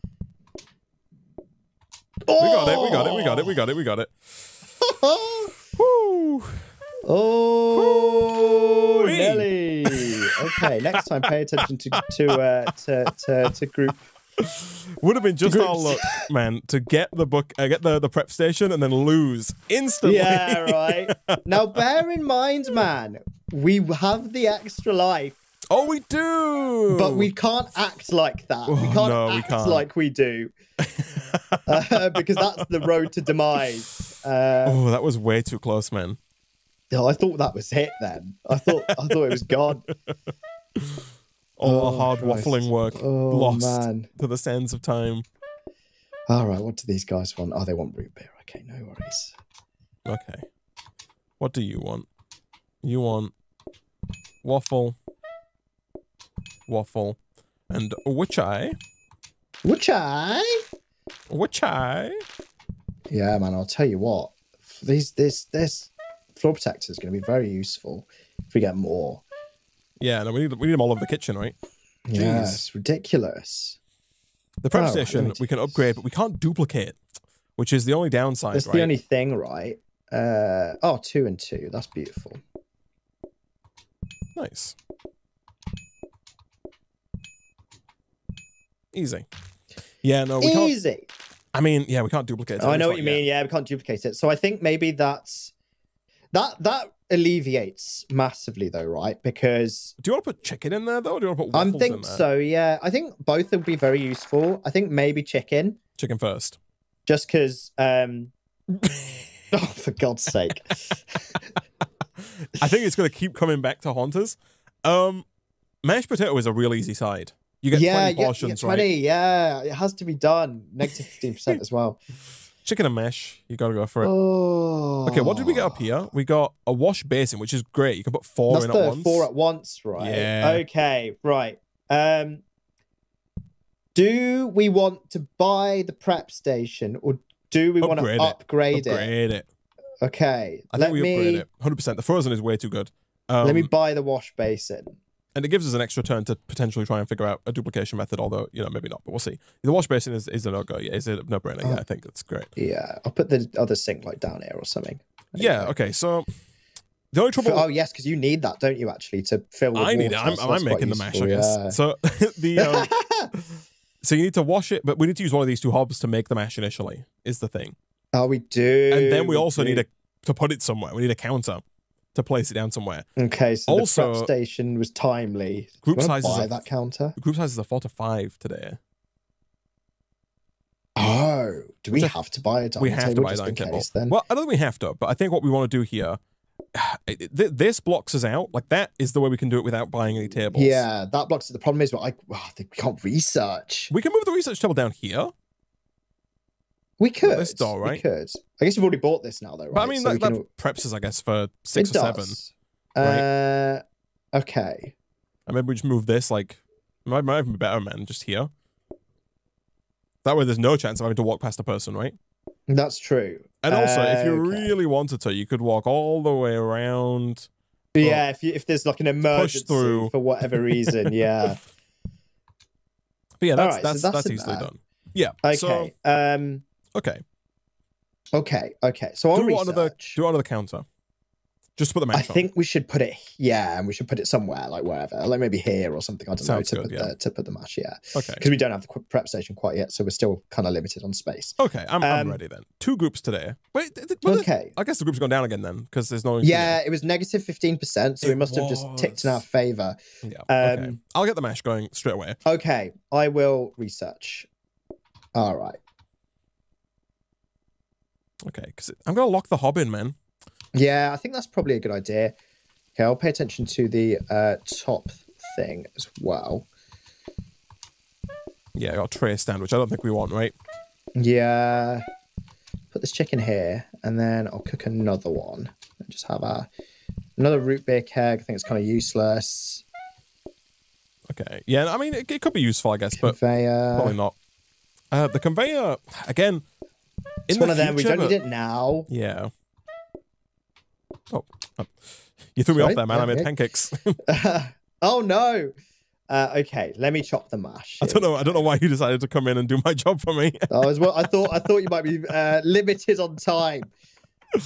Oh! We got it. We got it. We got it. We got it. We got it. Woo. Oh, Whee! Nelly. Okay, next time pay attention to to uh, to, to to group. Would have been just our luck, man, to get the book, uh, get the, the prep station, and then lose instantly. Yeah, right. Now, bear in mind, man, we have the extra life, oh, we do. but we can't act like that. we Oh, can't no, we act can't. like we do, uh, because that's the road to demise. Uh, Oh, that was way too close, man. Oh, I thought that was it. Then I thought I thought it was gone. All Oh, our hard Christ. waffling work Oh lost man. to the sands of time. All right, what do these guys want? Oh, they want root beer. Okay, no worries. Okay. What do you want? You want waffle, waffle, and which eye? Which I? Which eye? Yeah, man. I'll tell you what. These this this floor protector is going to be very useful if we get more. Yeah, no, we need we need them all over the kitchen, right? Yeah, Jeez. it's ridiculous. The prep Alright, let station we can upgrade, but we can't duplicate, which is the only downside, That's right? the only thing, right? Uh, oh, two and two. That's beautiful. Nice. Easy. Yeah, no, we can't. Easy. I mean, yeah, we can't duplicate. it, Oh, I know what you yet. mean. Yeah, we can't duplicate it. So I think maybe that's that that alleviates massively though, right? Because Do you want to put chicken in there though? Or do you want to put I waffles in think so. Yeah, I think both would be very useful. I think maybe chicken, Chicken first. just because. Um, oh, for God's sake! I think it's going to keep coming back to haunt us. Um, mashed potato is a real easy side. You get yeah, 20 yeah, yeah, portions, twenty. right? Yeah, it has to be done. Negative Negative fifteen percent as well. Chicken and mash. You got to go for it. Oh, Okay, what did we get up here? We got a wash basin, which is great. You can put four That's in at once. four at once, right? Yeah. Okay, right. Um, do we want to buy the prep station or do we want to Upgrade it. upgrade it? Upgrade it. Okay, I let think we me upgrade it. 100%. The frozen is way too good. Um, let me buy the wash basin. And it gives us an extra turn to potentially try and figure out a duplication method, although, you know, maybe not, but we'll see. The wash basin is, is a no-go. Yeah, is it a no-brainer. Oh. Yeah, I think that's great. Yeah, I'll put the other sink like down here or something. You Yeah, okay, so the only trouble... Oh yes, because you need that, don't you? Actually, to fill. I need it. I'm, so I'm making the mash, I guess. So the um, so you need to wash it, but we need to use one of these two hobs to make the mash initially. Is the thing, oh, we do. and then we also do. need a to put it somewhere. We need a counter to place it down somewhere. Okay, so Also- the prep station was timely. Group sizes buy are- that counter. Group sizes are four to five today. Oh, do we Which I- have to buy a dining we have to table buy a just dining in table. case then? Well, I don't think we have to, but I think what we want to do here, th- this blocks us out. Like that is the way we can do it without buying any tables. Yeah, that blocks it. The problem is, well, I, well, I think we can't research. we can move the research table down here. We could. this door, We could. I guess you've already bought this now, though, right? But I mean, So we that, can- preps us, I guess, for six it or seven. does. right? Uh, okay. And maybe we just move this like might, might even be better, man, just here. That way, there's no chance of having to walk past a person, right? That's true. And also, if you Okay. really wanted to, you could walk all the way around. Yeah, if you, if there's like an emergency through. for whatever reason, yeah. But yeah, that's Alright, so that's that's that's, easily done. Yeah. Okay. So um. Okay, Okay. Okay. So on do it under the research, do it under the counter. Just put the I mash on. think we should put it. Yeah, and we should put it somewhere, like wherever, like maybe here or something. I don't Sounds know to good, put yeah. the to put the mash. Yeah, Okay. because we don't have the prep station quite yet, so we're still kind of limited on space. Okay, I'm, I'm Um, ready then. Two groups today. Wait, th- th- well, th- Okay. I guess the group's gone down again then because there's no. Yeah, it was negative fifteen percent, so we It must have just ticked in our favor. Yeah. okay. Um, I'll get the mash going straight away. Okay, I will research. All right. Okay, because I'm gonna lock the hob in, man. Yeah, I think that's probably a good idea. Okay, I'll pay attention to the uh, top thing as well. Yeah, I got a tray stand, which I don't think we want, right? Yeah. Put this chicken here, and then I'll cook another one. And just have a another root beer keg. I think it's kind of useless. Okay. Yeah, I mean, it, it could be useful, I guess, but probably not. Uh, the conveyor again. It's one the of them. We don't but- need it now. Yeah. Oh, oh. you threw me off there, man. Yeah, I made yeah. pancakes. oh no. Uh, okay, let me chop the mash. I don't know. I don't know why you decided to come in and do my job for me. I was well, I thought I thought you might be uh, limited on time.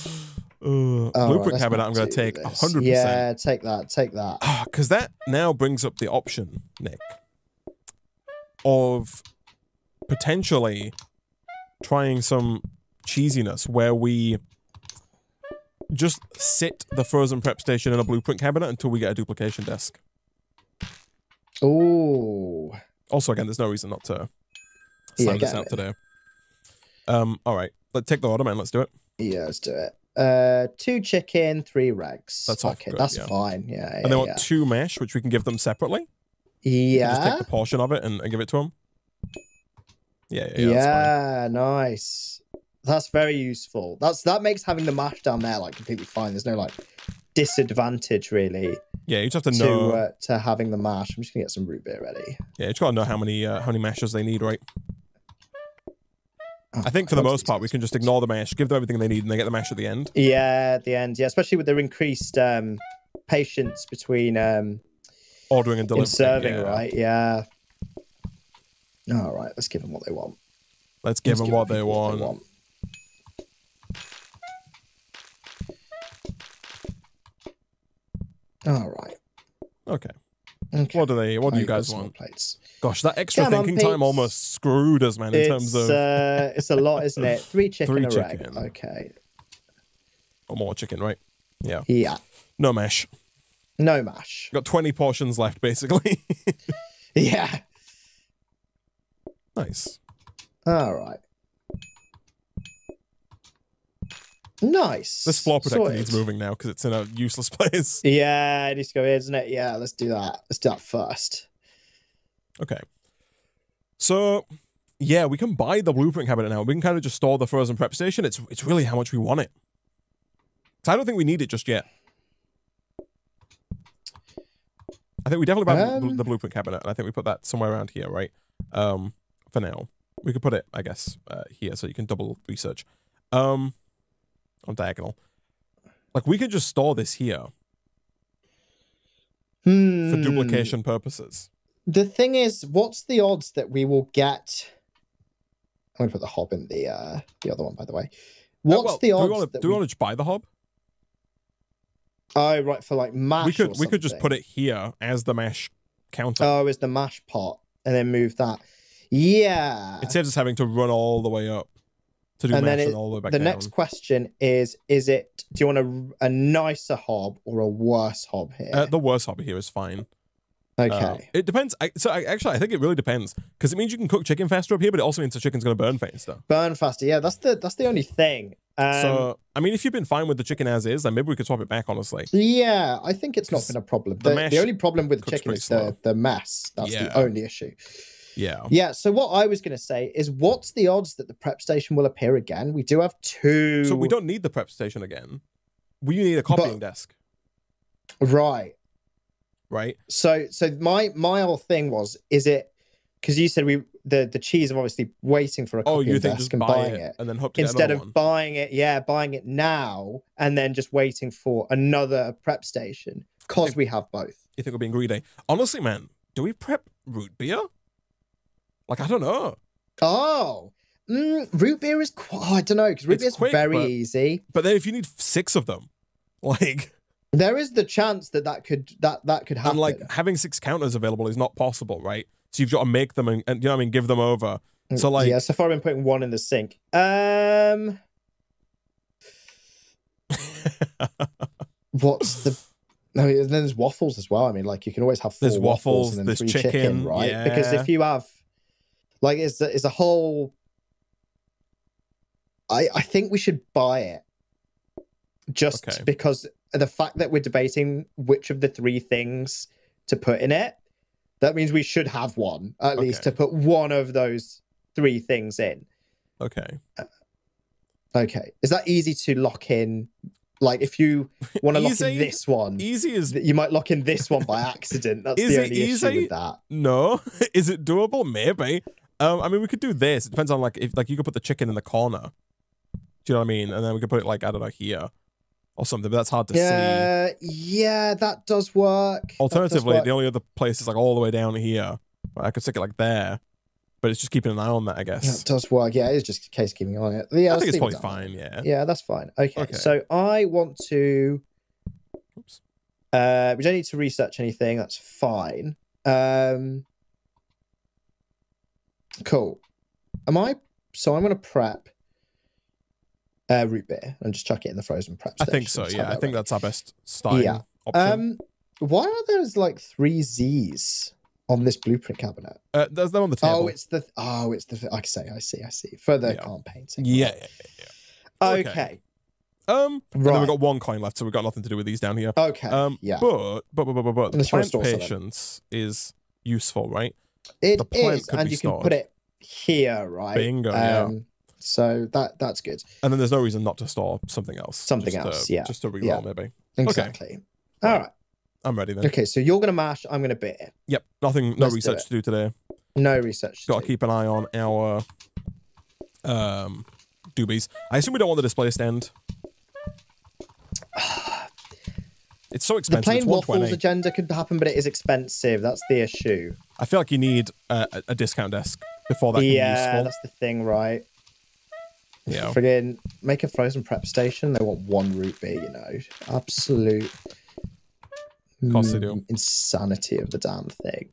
Uh, Oh, blueprint let's cabinet. I'm going to take this. hundred percent. Yeah, take that. Take that. because that now brings up the option, Nik, of potentially trying some cheesiness where we just sit the frozen prep station in a blueprint cabinet until we get a duplication desk. Oh, Also, again, there's no reason not to Yeah, this out it. today. Um, all right, let's take the order, man. Let's do it. yeah. Let's do it. Uh, two chicken, three regs. That's okay. good, that's yeah. fine. Yeah, yeah. And they want yeah. two mesh, which we can give them separately. Yeah. Just take the portion of it and, and give it to them. Yeah, yeah, yeah. Nice. That's very useful. That's that makes having the mash down there like completely fine. There's no like disadvantage really Yeah, you just have to to know. uh, to having the mash. I'm just gonna get some root beer ready. Yeah, you just gotta know how many uh, how many mashes they need, right? Oh, I think for the most part we can just ignore the mash, give them everything they need, and they get the mash at the end. Yeah, at the end. Yeah, especially with their increased um patience between um Ordering and delivering. in serving, yeah. right? Yeah. All right, let's give them what they want. Let's give Let's them what they people want. All right. Okay. Okay. What do they? What do you guys want? Plates. Gosh, that extra Come on, thinking time almost screwed us, man. In It's terms of uh, it's a lot, isn't it? Three chicken, Three chicken. Okay. or more chicken, right? Yeah. Yeah. No mash. No mash. Got twenty portions left, basically. Yeah. Nice. All right. Nice. This floor protector Sorted. needs moving now because it's in a useless place. Yeah, it needs to go here, doesn't it? Yeah, let's do that. Let's do that first. Okay. So, yeah, we can buy the blueprint cabinet now. We can kind of just store the frozen prep station. It's it's really how much we want it. So I don't think we need it just yet. I think we definitely buy the Um, the blueprint cabinet, and I think we put that somewhere around here, right? Um, for now, we could put it, I guess, uh, here so you can double research. Um, on diagonal, like we could just store this here Hmm. for duplication purposes. The thing is, what's the odds that we will get? I'm gonna put the hob in the uh the other one, by the way. Uh, What's well, the do we odds wanna- that do we we... want to buy the hob? Oh, right, for like mash. we could we could just put it here as the mash counter. Oh, is the mash pot, and then move that. Yeah. it saves us having to run all the way up to do And then and it- all the way back the down. next question is: Is it? Do you want a, a nicer hob or a worse hob here? Uh, the worst hob here is fine. Uh, okay. it depends. I, so I, actually, I think it really depends because it means you can cook chicken faster up here, but it also means the chicken's going to burn faster. Burn faster. Yeah, that's the that's the only thing. Um, so I mean, if you've been fine with the chicken as is, then maybe we could swap it back. Honestly, yeah, I think it's not been a problem. the The, the only problem with the chicken is slow. the, the mess. That's Yeah. the only issue. Yeah. Yeah. So what I was going to say is, what's the odds that the prep station will appear again? We do have two. So we don't need the prep station again. We need a copying desk, Right. right? So so my my whole thing was, is it because you said we the the cheese are obviously waiting for a Oh, copying you think desk and buy buying it, it. and then hope to instead of one. buying it, yeah, buying it now and then just waiting for another prep station because we have both. You think we're being greedy? Honestly, man, do we prep root beer? Like I don't know. Oh, mm, root beer is quite. I don't know because root beer is very but- easy. But then if you need six of them, like There is the chance that that could that that could happen. and like having six counters available is not possible, right? So you've got to make them and, and you know what I mean, give them over. So like yeah, so far I've been putting one in the sink. Um, what's the? No, and then there's waffles as well. I mean, like you can always have four There's waffles, waffles, and then there's three chicken, right? Because if you have, like, it's a, it's a whole. I I think we should buy it, just Okay. because the fact that we're debating which of the three things to put in it, that means we should have one at least to put one of those three things in. okay. Uh, okay. Is that easy to lock in? Like, if you want to lock in this one, Easy is you might lock in this one by accident. That's Is the it only issue with that. no. is it doable? Maybe. Um, I mean, we could do this. It depends on like if like you could put the chicken in the corner. Do you know what I mean? And then we could put it like I don't know here or something. But that's hard to see. Yeah, yeah, that does work. That does Alternatively, work. the only other place is like all the way down here. I could stick it like there, but it's just keeping an eye on that, I Yeah, guess. it does work. Yeah, it's just case keeping on it. Yeah, I think it's probably fine. Yeah. Yeah, that's fine. Okay, Okay. so I want to. Oops. Uh, we don't need to research anything. That's fine. Um, cool. Am I? So I'm going to prep uh, root beer and just chuck it in the frozen prep. I think so. Yeah, I think ready. that's our best starting Yeah. option. Um, why are there like three Z's on this blueprint cabinet? uh, there's them on the table. Oh, it's the. Oh, it's the. I say. I see. I see. For the Yeah. can't painting. yeah. yeah, yeah, Okay. okay. Um, Right. we've got one coin left, so we've got nothing to do with these down here. Okay. Um, yeah. but but but but but, but Unless you wanna plant patience is useful, right? It is, and you can put it here, right? Bingo, yeah. Um, So that that's good. And then there's no reason not to store something else. Something just else, to, yeah. Just to reroll, Yeah. maybe. Exactly. All Right. right. I'm ready then. Okay. So you're gonna mash. I'm gonna beer. Yep. Nothing. No Let's research it. to do today. No research. Got to to keep an eye on our um doobies. I assume we don't want the display stand. It's so do. The expensive. plain waffles agenda could happen, but it is expensive. That's the issue. I feel like you need uh, a, a discount desk before that can be yeah, useful. that's the thing, right? Yeah. Friggin' make a frozen prep station. They want one root beer, you know. Absolute mm, insanity of the damn thing.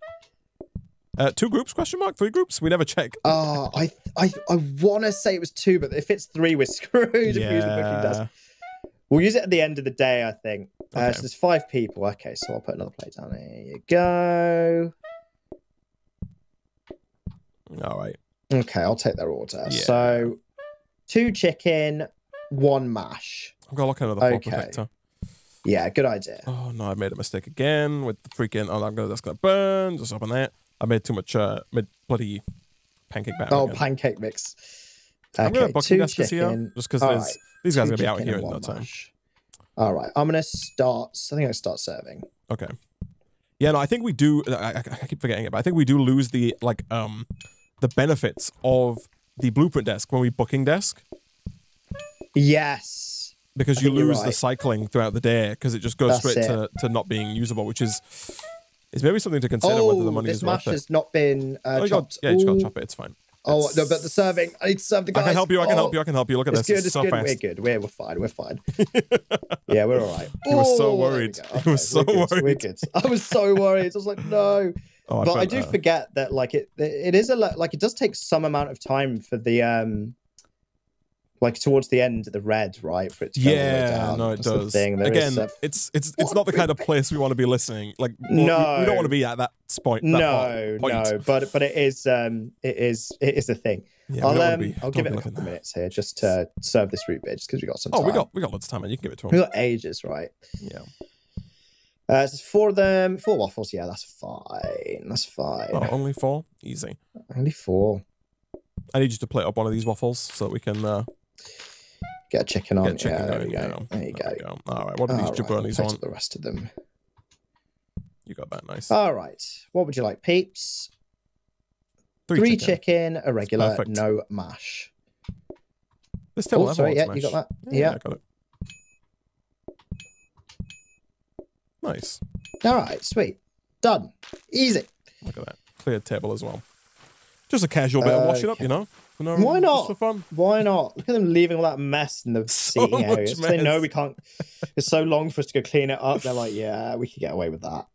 Uh, two groups? Question mark. Three groups? We never check. Oh, I I I want to say it was two, but if it's three, we're screwed. If we use the booking desk, Yeah. We'll use it at the end of the day. I think. Uh, so there's five people. Okay, so I'll put another plate down. There you go. All right. Okay, I'll take their order. Yeah. So, two chicken, one mash. I'm gonna look at another Okay. protector. Yeah, good idea. Oh no, I made a mistake again with the freaking. Oh, I'm gonna that's gonna burn. Just open that. I made too much. Uh, made bloody pancake batter. Oh, again. pancake mix. I'm gonna booking desk here chicken. just because there's right, these guys are gonna be out here in no time. All right, I'm gonna start. I think I'm start serving. Okay. Yeah, no, I think we do. I, I, I keep forgetting it, but I think we do lose the like um the benefits of the blueprint desk when we booking desk Yes. because I you lose the cycling throughout the day because it just goes That's straight it. to, to not being usable, which is is maybe something to consider whether the Oh, money this is worth mash it. has not been uh, Oh, you got, yeah, you just got to chop it. It's fine. Oh It's- no, but the serving. I need to serve the guys. I can help you. I can help Oh, you. I can help you. Look at It's this. good. It's It's so good. fast. We're good. We're, we're fine. We're fine. yeah, we're all right. He was so worried. go. He was so we're good. We're worried. good. I was so worried. I was like, no. Oh, but I do uh, forget that like it it is a lot like it does take some amount of time for the um like towards the end of the red right for it to the Yeah, down. no, it That's the does. thing. There Again, is it's it's it's not the kind of place we want to be listening. Like, well, we- we, don't want to be at that point. No point. no but but it is um it is it is a thing Yeah, i'll um be- i'll give it a couple living of minutes here just to serve this root beer just because we got some Oh, time we got we got lots of time, and You can give it to we him. got ages right Yeah. uh so it's four of them four waffles yeah that's fine that's fine Oh, only four. Easy. only four I need you to plate up one of these waffles so that we can uh, get a chicken on get chicken yeah there going. you go yeah. there you go we go. All right. What do these All right, I'll jabronis plate want? the rest of them You got that. Nice. all right what would you like peeps Three, three, chicken. chicken. a regular perfect. no mash This table oh sorry yeah of you got that Yeah, yeah I got it. Nice. all right sweet done easy Look at that. Cleared table as well. Just a casual bit of washing up, you know? No- Why not? for fun. Why not? Look at them leaving all that mess in the So seating areas. They know we can't. It's so long for us to go clean it up. They're like, yeah, we could get away with that.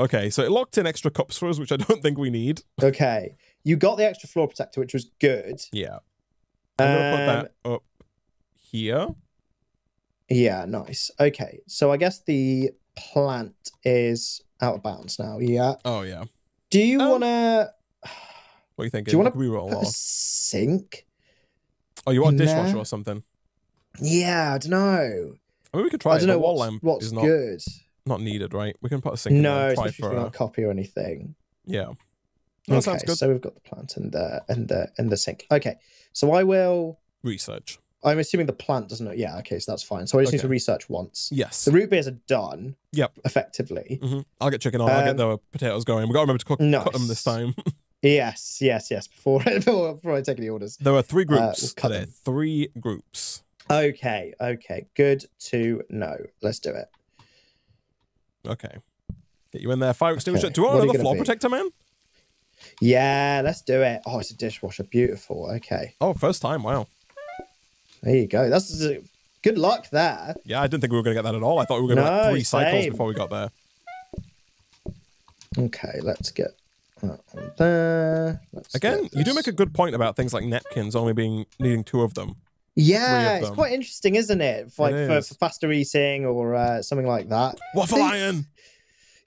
Okay, so it locked in extra cups for us, which I don't think we need. Okay, you got the extra floor protector, which was good. Yeah. I'm gonna put Um, that up here. Yeah, nice. Okay, so I guess the plant is out of bounds now. Yeah. Oh yeah. Do you Um, want to What are you thinking? Do you wanna we roll a or... sink? Oh, you want a dishwasher or something? Yeah, I don't know. I mean, we could try I don't The know wall what's, lamp what's is not good. Not needed, right? We can put a sink in No, there and try for you're a... copy or anything. Yeah. That okay, sounds good. so we've got the plant and the and the and the sink. Okay, so I will. Research. I'm assuming the plant doesn't know. Yeah, okay, so that's fine. So I just need to research once. Yes. The root beers are done. Yep. Effectively. hmm I'll get chicken on. I'll get Um, the potatoes going. We got to remember to cook, cut them this time. Yes, yes, yes. Before before, before I take any orders. there are three Uh, we'll groups cut today. them. Three groups. Okay, okay. Good to know. Let's do it. Okay. Get you in there. Fire extinguisher. Okay, Do you want what another floor be? protector, man? Yeah, let's do it. Oh, it's a dishwasher. Beautiful. Okay, Oh, first time. Wow. there you go. That's good luck there. Yeah, I didn't think we were going to get that at all. I thought we were going to No, like three cycles before we got there. Okay, let's get that on there. Let's Again, you do make a good point about things like napkins only being needing two of them. Yeah, it's quite interesting, isn't it? Like for, is. for faster eating or uh, something like that. Waffle iron.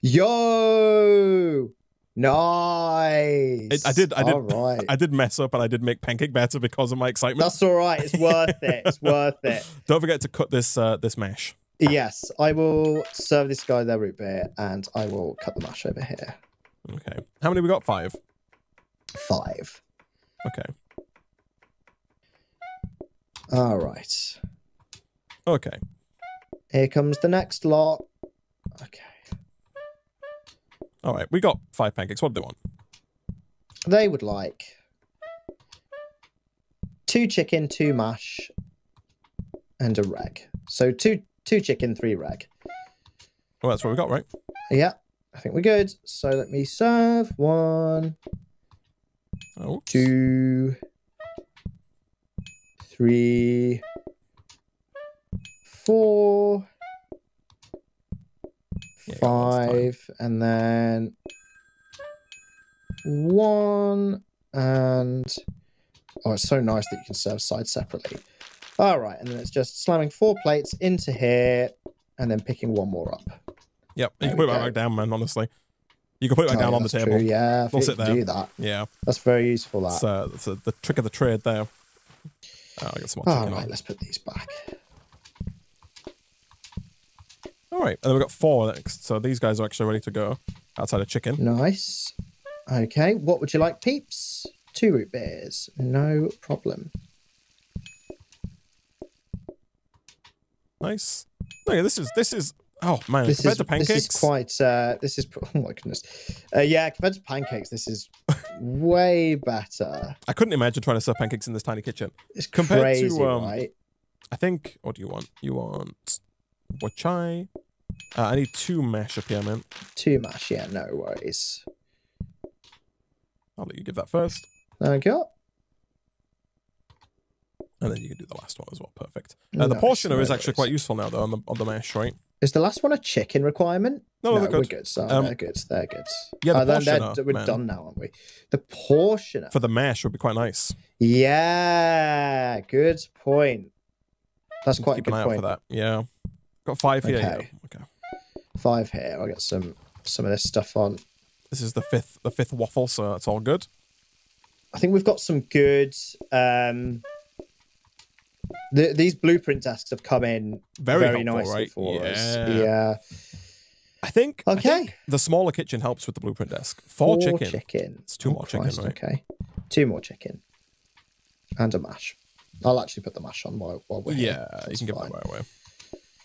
Yo, nice. It- I did- I did- right. I did mess up and I did make pancake batter because of my excitement. That's all right. It's worth it. It's worth it. Don't forget to cut this uh, this mash. Yes, I will serve this guy their root beer, and I will cut the mash over here. Okay. How many we got? Five. Five. Okay. All right. Okay. Here comes the next lot. Okay. All right. We got five pancakes. What do they want? They would like two chicken, two mash, and a reg. So two two chicken, three reg. Oh, that's what we got, right? Yeah, I think we're good. So let me serve one, Oops. two, three, four, Yeah, got lots of time. five, and then one, and oh, it's so nice that you can serve sides separately. All right, and then it's just slamming four plates into here, and then picking one more up. Yep. You There can put it go. back down, man. Honestly, you can put it back Oh, down on the table. True. Yeah, if sit you there. do that. Yeah. That's very useful. That. It's, uh, uh, the trick of the trade there. Oh, I got some more All right, on. let's put these back. All right, and then we've got four next. So these guys are actually ready to go outside of chicken. Nice. Okay, what would you like, peeps? Two root beers. No problem. Nice. Yeah, this is this is. Oh man, This compared is to pancakes, This is quite. Uh, this is. Oh my goodness. Uh, yeah, compared to pancakes, this is way better. I couldn't imagine trying to serve pancakes in this tiny kitchen. It's Compared to, crazy, um, right? I think. What do you want? You want what chai? Uh, I need two mash up here, man. Too much. Yeah, no worries. I'll let you give that first, Thank you. and then you can do the last one as well. Perfect. Uh, the portioner no is actually worries. quite useful now, though, on the on the mash, right? Is the last one a chicken requirement? No, they're good. we're good. So Um, they're good. They're good. yeah, the then they're- portioner, we're man. done now, aren't we? The portioner. For the mash would be quite nice. Yeah, good point. That's quite a Keep good an eye out for that. Yeah. Got five here. Okay. Yeah. Okay. Five here. I'll get some some of this stuff on. This is the fifth the fifth waffle, so it's all good. I think we've got some good. Um, the, these blueprint desks have come in Very, very, helpful, nicely right? for yeah. us. Yeah. I think. I Okay. think the smaller kitchen helps with the blueprint desk. Four, chicken. chicken. It's two more chicken, right? Okay. Two more chicken. And a mash. I'll actually put the mash on while, while we're here. Yeah, you That's can give fine. that right away.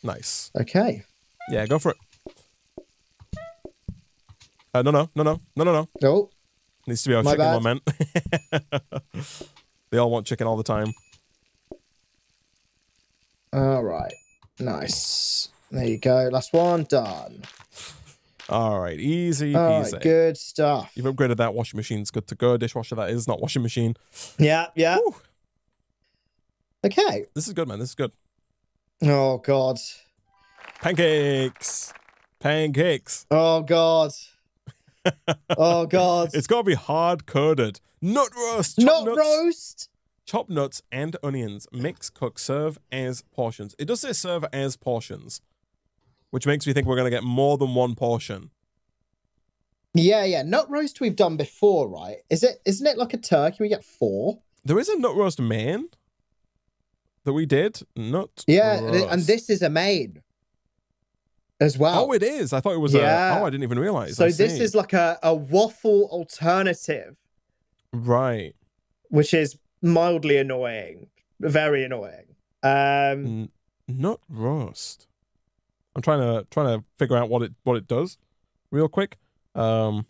Nice. Okay. Yeah, go for it. Uh, no, no, no, no, no, no, no. Oh, Needs to be our My chicken, bad. man. they all want chicken all the time. All right. Nice. There you go. Last one done. All right, easy All peasy. right, good stuff. You've upgraded that washing machine's good to go. Dishwasher that is, not washing machine. Yeah, yeah. Whew. Okay. This is good, man. This is good. Oh God. Pancakes. Pancakes. Oh God. oh God. It's got to be hard coded. Nut roast. Not nuts, roast. Chopped nuts and onions. Mix, cook, serve as portions. It does say serve as portions, which makes me think we're going to get more than one portion. Yeah, yeah. Nut roast we've done before, right? Is it? Isn't it like a turkey? We get four. There is a nut roast main that we did. Nut. Yeah, and roast. and this is a main as well. Oh, it is. I thought it was Yeah. a. Oh, I didn't even realize. so I this see. is like a, a waffle alternative, right. which is mildly annoying, very annoying. Um, N- nut roast. I'm trying to trying to figure out what it what it does, real quick. Um,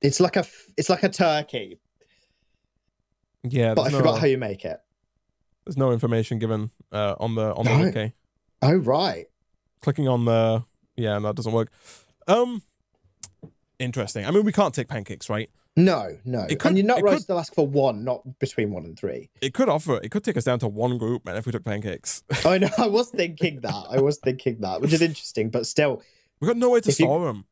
it's like a it's like a turkey, yeah, but I there's forgot how you make it. there's no information given uh, on the on the No. wiki. Oh right. Clicking on the yeah, no, it doesn't work. Um, interesting. I mean, we can't take pancakes, right? No, no. It could- and you're not it could- roast. Ask for one, not between one and three. It could offer. It could take us down to one group, man, if we took pancakes. I know. I was thinking that. I was thinking that, which is interesting, but still, We've got nowhere to If you- store them.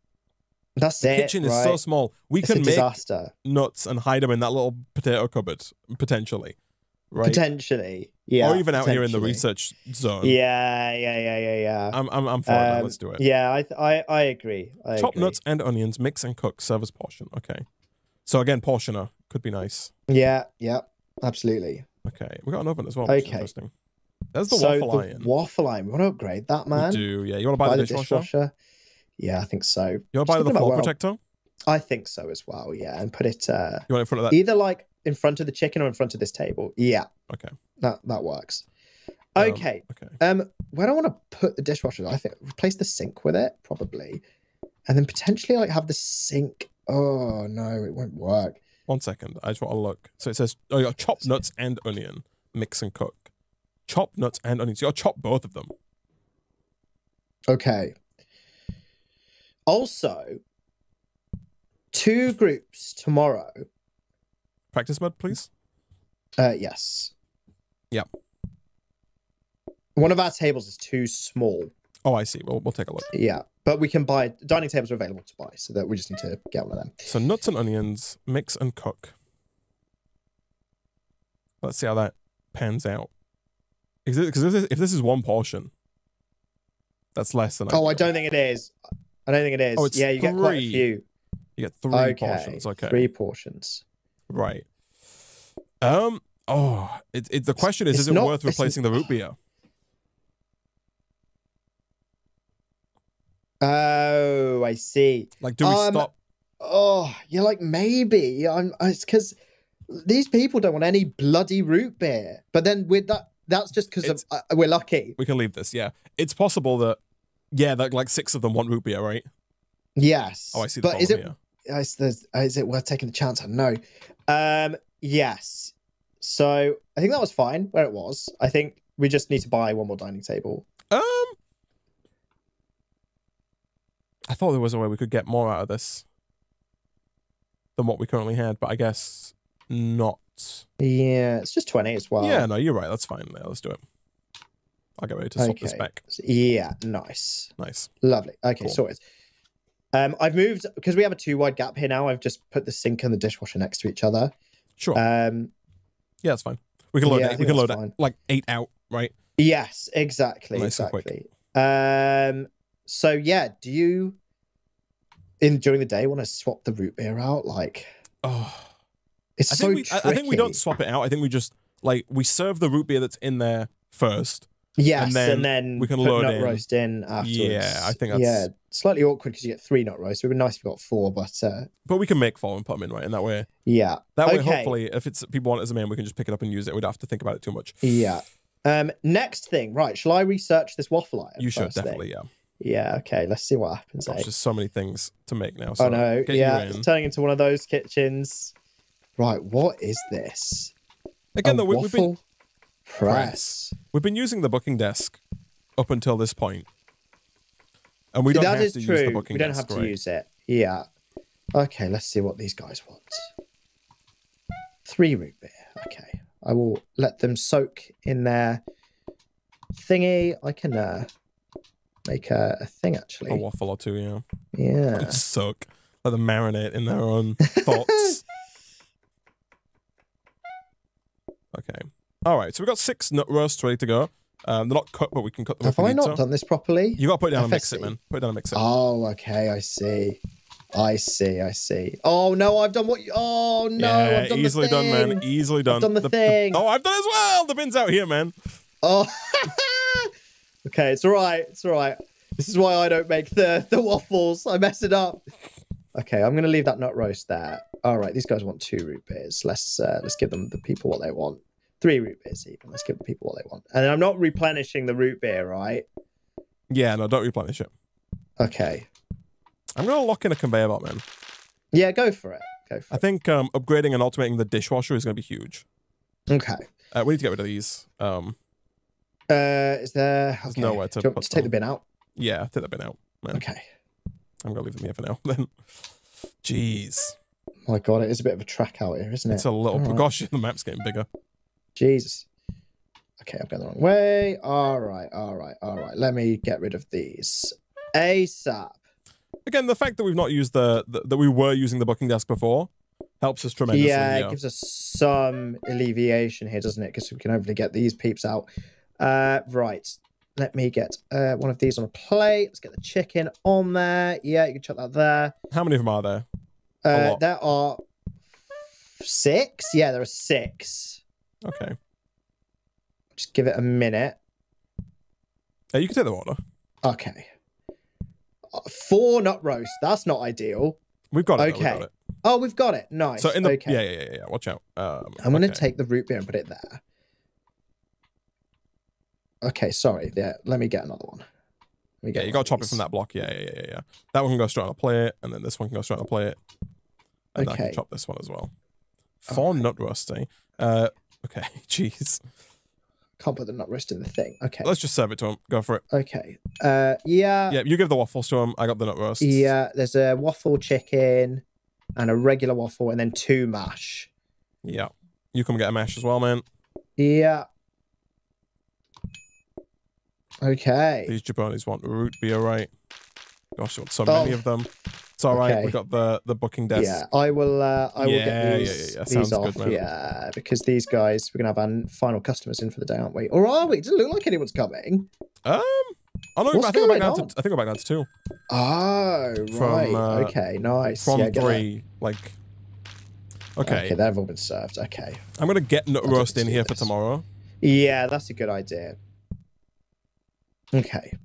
that's it. The it. kitchen is right? so small. We it's a can make disaster. nuts and hide them in that little potato cupboard potentially, right? Potentially, yeah. or even out here in the research zone. Yeah, yeah, yeah, yeah, yeah. I'm I'm, I'm for. Um, Let's do it. Yeah, I, I, I agree. I Chop agree. nuts and onions, mix and cook, serve as portion. Okay. So again, portioner could be nice. Yeah, yeah, absolutely. Okay, we got an oven as well. Okay. interesting. There's the so waffle the iron. waffle iron. We want to upgrade that, We man. do yeah. You want to buy, the, dishwasher? Yeah, I think so. You want to buy the floor protector? I think so as well. Yeah, and put it uh, You want it in front of that? either like in front of the chicken or in front of this table. Yeah, Okay. that that works. Um, Okay. Okay. Um, where do I want to put the dishwasher? I think replace the sink with it, probably, and then potentially like have the sink. Oh no, it won't work. One second. I just want to look. So it says, oh, you got chopped nuts and onion, mix and cook. Chop nuts and onions. You got to chop both of them. Okay. Also, two groups tomorrow. Practice mode, please. Uh, yes. Yep. One of our tables is too small. Oh, I see. We'll, we'll take a look. Yeah, but we can buy dining tables are available to buy, so that we just need to get one of them. So nuts and onions, mix and cook. Let's see how that pans out. Because if, this- if this is one portion, that's less than. Oh, I ideal. don't think it is. I don't think it is. Oh, it's yeah, you get quite a three. few. You get three okay, portions. Okay, three portions. right. Um. Oh, it, it, the question is: it's Is it not- worth replacing the root beer? Oh, I see. Like, do we Um, stop? Oh, you're like maybe. I'm. It's because these people don't want any bloody root beer. But then with that, that's just because uh, we're lucky. We can leave this. Yeah, it's possible that. Yeah, that like six of them want root beer, right? Yes. Oh, I see. The But is it here. is, is it worth taking a chance? I know. Um, yes. So I think that was fine where it was. I think we just need to buy one more dining table. Um, I thought there was a way we could get more out of this than what we currently had, but I guess not. Yeah, it's just twenty as well. yeah, no, you're right. That's fine. Yeah, let's do it. I'll get ready to swap this back. Yeah, nice. Nice. Lovely. Okay, Cool. sorted. Um, I've moved because we have a two wide gap here now. I've just put the sink and the dishwasher next to each other. Sure. Um, yeah, that's fine. We can load yeah, it. We can load it like eight out, right? yes, exactly, Nice exactly. Um, so yeah, do you in during the day when I swap the root beer out? Like, Oh, it's I so think we. I, I think we don't swap it out. I think we just like we serve the root beer that's in there first. Yes, and and then then, we can load nut in. roast in afterwards. Yeah, I think that's- yeah slightly awkward because you get three nut roast. It would be nice if you got four, but uh, But we can make four and put them in, right? And that way, yeah, that way, Okay. hopefully, if it's people want it as a main, we can just pick it up and use it. We don't have to think about it too much. yeah. Um, next thing, right? Shall I research this waffle iron? You should first thing? definitely, yeah. Yeah. Okay. Let's see what happens. There's eh? just so many things to make now. So oh no! Yeah, it's turning into one of those kitchens. Right. What is this? Again, A though, we, we've been press. we've been using the booking desk up until this point, and we don't That have to true. use the booking we don't desk, have to right? use it. Yeah. Okay. Let's see what these guys want. Three root beer. Okay. I will let them soak in their thingy. I can uh, make a, a thing actually. a waffle or two, yeah. Yeah. Suck. Let them marinate in their own thoughts. okay. All right. So we've got six nut roasts ready to go. Um, they're not cut, but we can cut them Have I not done this properly? You got to put it down and mix it, man. Put it down and mix it. Oh, okay. I see. I see. I see. Oh no, I've done what? You... Oh no, yeah, I've done easily the done, man. Easily done. I've done the thing. Oh, I've done as well. The bin's out here, man. Oh. okay, it's all right. It's all right. This is why I don't make the the waffles. I mess it up. Okay, I'm gonna leave that nut roast there. All right, these guys want two root beers. Let's uh, let's give them the people what they want. Three root beers even. Let's give the people what they want. And I'm not replenishing the root beer, right? Yeah, no, don't replenish it. Okay. I'm gonna lock in a conveyor belt, man. Yeah, go for it. Go for I think um, upgrading and automating the dishwasher is gonna be huge. Okay. Uh, we need to get rid of these. Um, Uh, is there? There's Okay. nowhere to Do you want put to take the bin out? yeah, take the bin out, man. Okay. I'm gonna leave them here for now. Then, jeez, My God, it is a bit of a track out here, isn't it? it's a little. All right. Gosh, the map's getting bigger. Jesus. Okay, I'm going the wrong way. All right, all right, all right. Let me get rid of these ASAP. Again, the fact that we've not used the, the that we were using the booking desk before helps us tremendously. Yeah, Yeah, it gives us some alleviation here, doesn't it? Because we can hopefully get these peeps out. Uh, right. Let me get uh, one of these on a plate. Let's get the chicken on there. Yeah, you can chuck that there. How many of them are there? Uh, there are six. Yeah, there are six. Okay, Just give it a minute. uh, you can take the order. Okay. Uh, Four nut roast. That's not ideal. We've got it. though, we've Okay. got it. Oh, we've got it. Nice. So in the okay. yeah, yeah, yeah, yeah. Watch out. Um, I'm gonna okay. take the root beer and put it there. Okay, sorry. Yeah, let me get another one. Let me Yeah, you got to chop it from that block. Yeah, yeah, yeah, yeah. That one can go straight on a plate, and then this one can go straight on a plate. And I can chop this one as well. Four nut roast, eh? Uh, okay, jeez. Can't put the nut roast in the thing. Okay. Let's just serve it to him. Go for it. Okay. Uh, yeah. Yeah, you give the waffles to him. I got the nut roast. Yeah. There's a waffle chicken. and a regular waffle, and then two mash. Yeah. You come get a mash as well, man. Yeah. Okay. These jabronis want root beer, right? Gosh, you want so many Oh. of them. It's all right. Okay. We got the the booking desk. Yeah, I will. Uh, I will Yeah, get these, yeah, yeah. these off. good, yeah, because these guys, we're gonna have our final customers in for the day, aren't we? Or are we? It doesn't look like anyone's coming. Um. Oh no, What's I think we're back down on? to I think we're back down to two Oh, From, right. uh, okay, nice. from yeah, that. three. Like. Okay. Okay, they've all been served. Okay. I'm gonna get nut roast in here of for tomorrow. Yeah, that's a good idea. Okay.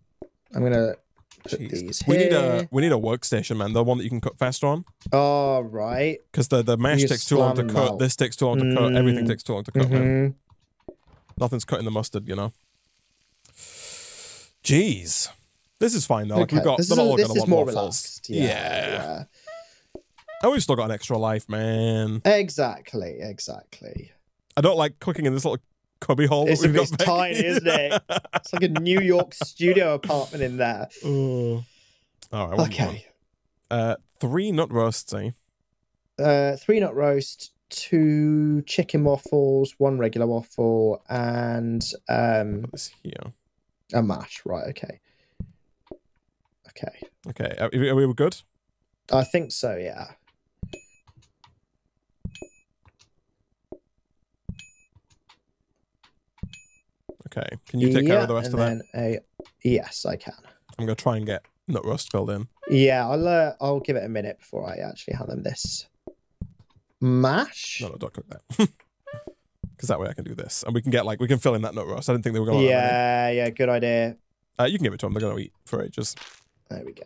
I'm gonna put Jeez. these We need a we need a workstation, man. The one that you can cut faster on. All right. Because the, the mash You takes too long to cut. out. This takes too long to cut. Everything Mm. takes too long to cut, man. Mhm. Nothing's cutting the mustard, you know. Jeez. This is fine though. Like Okay, we've got this is, all this gonna is want more waffles. relaxed. Yeah, yeah. And we've still got an extra life, man. Exactly, exactly. I don't like cooking in this little cubby hole. It's a bit got tiny, isn't it? It's like a New York studio apartment in there. Oh. All right. Okay. Uh, three nut roasts, eh? Uh, three nut roast, two chicken waffles, one regular waffle, and um, here. a mash. Right. Okay. Okay. Okay. Are, are we good? I think so. Yeah. Okay. Can you take care of the Yeah, rest of that? A... Yes, I can. I'm gonna try and get nut roast filled in. Yeah, I'll uh, I'll give it a minute before I actually hand them this mash. No, no, don't cook that. Because that way I can do this, and we can get like we can fill in that nut roast. I didn't think they were gonna. let that yeah, yeah, good idea. Uh, you can give it to them. They're gonna eat for ages. There we go.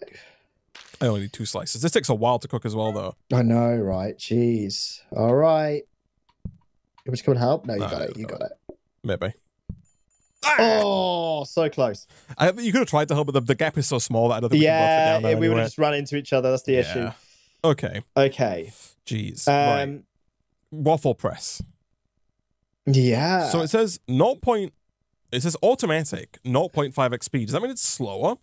I only need two slices. This takes a while to cook as well, though. I know, right? Jeez. All right. You want to come and help? No, you No, got it. You got it. Maybe. Oh, so close. I, you could have tried to help, but the, the gap is so small that I don't think we can both Yeah, down there we would have just run into each other. That's the issue. Okay. Okay. Jeez. right. Um. Waffle press. Yeah. So it says 0. Point, it says automatic 0.5x speed. Does that mean it's slower?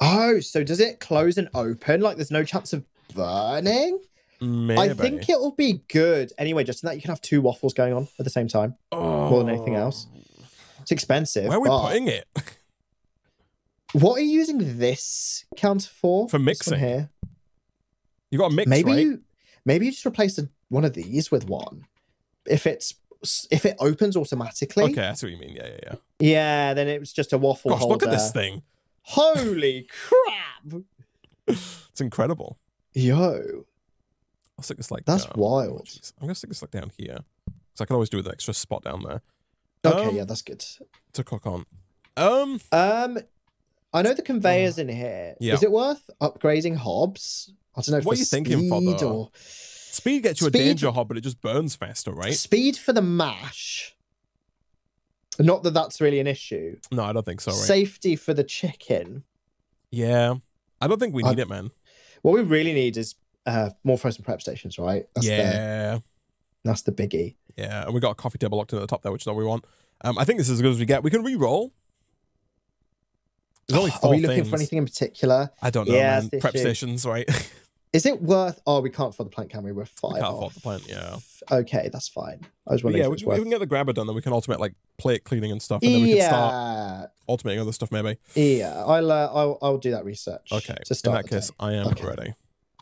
oh, so does it close and open? Like there's no chance of burning? Maybe. I think it'll be good. Anyway, just in that you can have two waffles going on at the same time. more than anything oh. else. It's expensive. Where are we putting it? What are you using this counter for? For mixing, here. You got a mix, maybe right? you maybe you just replace a, one of these with one. If it's if it opens automatically, Okay, that's what you mean. Yeah, yeah, yeah. yeah, then it was just a waffle Gosh, holder. look at this thing. Holy crap! It's incredible. Yo, I'll stick this like That's uh, wild. jeez. I'm gonna stick this like down here, because I can always do with the extra spot down there okay, Um, yeah, that's good. to cook on. Um, Um, I know the conveyors in here. Is Yeah. Is it worth upgrading hobs? I don't know. What are you thinking for, speed or speed gets you a Speed- danger hob, but it just burns faster, right? speed for the mash. Not that that's really an issue. No, I don't think so, right? Safety for the chicken. yeah, I don't think we I- need it, man. What we really need is uh, more frozen prep stations, right? That's the yeah, that's the biggie. yeah, and we got a coffee table locked in at the top there, which is all we want. Um, I think this is as good as we get. We can re-roll. There's only Are four we looking things. for anything in particular? I don't know, Yeah, man. Prep issue. stations, right? Is it worth? Oh, we can't afford the plant, can we? We're five. can't afford the plant, yeah. Okay, that's fine. I was But wondering yeah, if we, was we can get the grabber done, then we can automate like plate cleaning and stuff, and then we can start Yeah, automating other stuff, maybe. yeah. I'll, uh, I'll I'll do that research. Okay. To In that case, day. I am Okay. ready.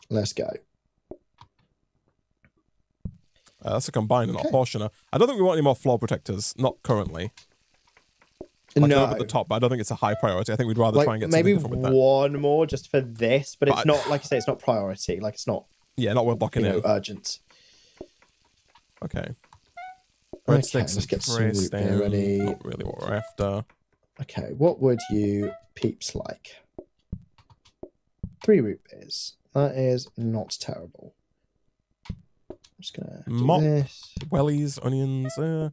Let's go. Uh, that's a combiner, not Okay. a portioner. I don't think we want any more floor protectors. Not currently. Like no, at the top, but I don't think it's a high priority. I think we'd rather like try and get maybe something different with that. one more just for this, but it's But- not like I say, it's not priority. Like it's not Yeah, not worth you locking know in. urgent. Okay. Red Okay, sticks let's get some beer ready. Not really what we're after. Okay, what would you peeps like? Three root beers. That is not terrible. I'm just gonna do Mop. this. Wellies, onions. Uh,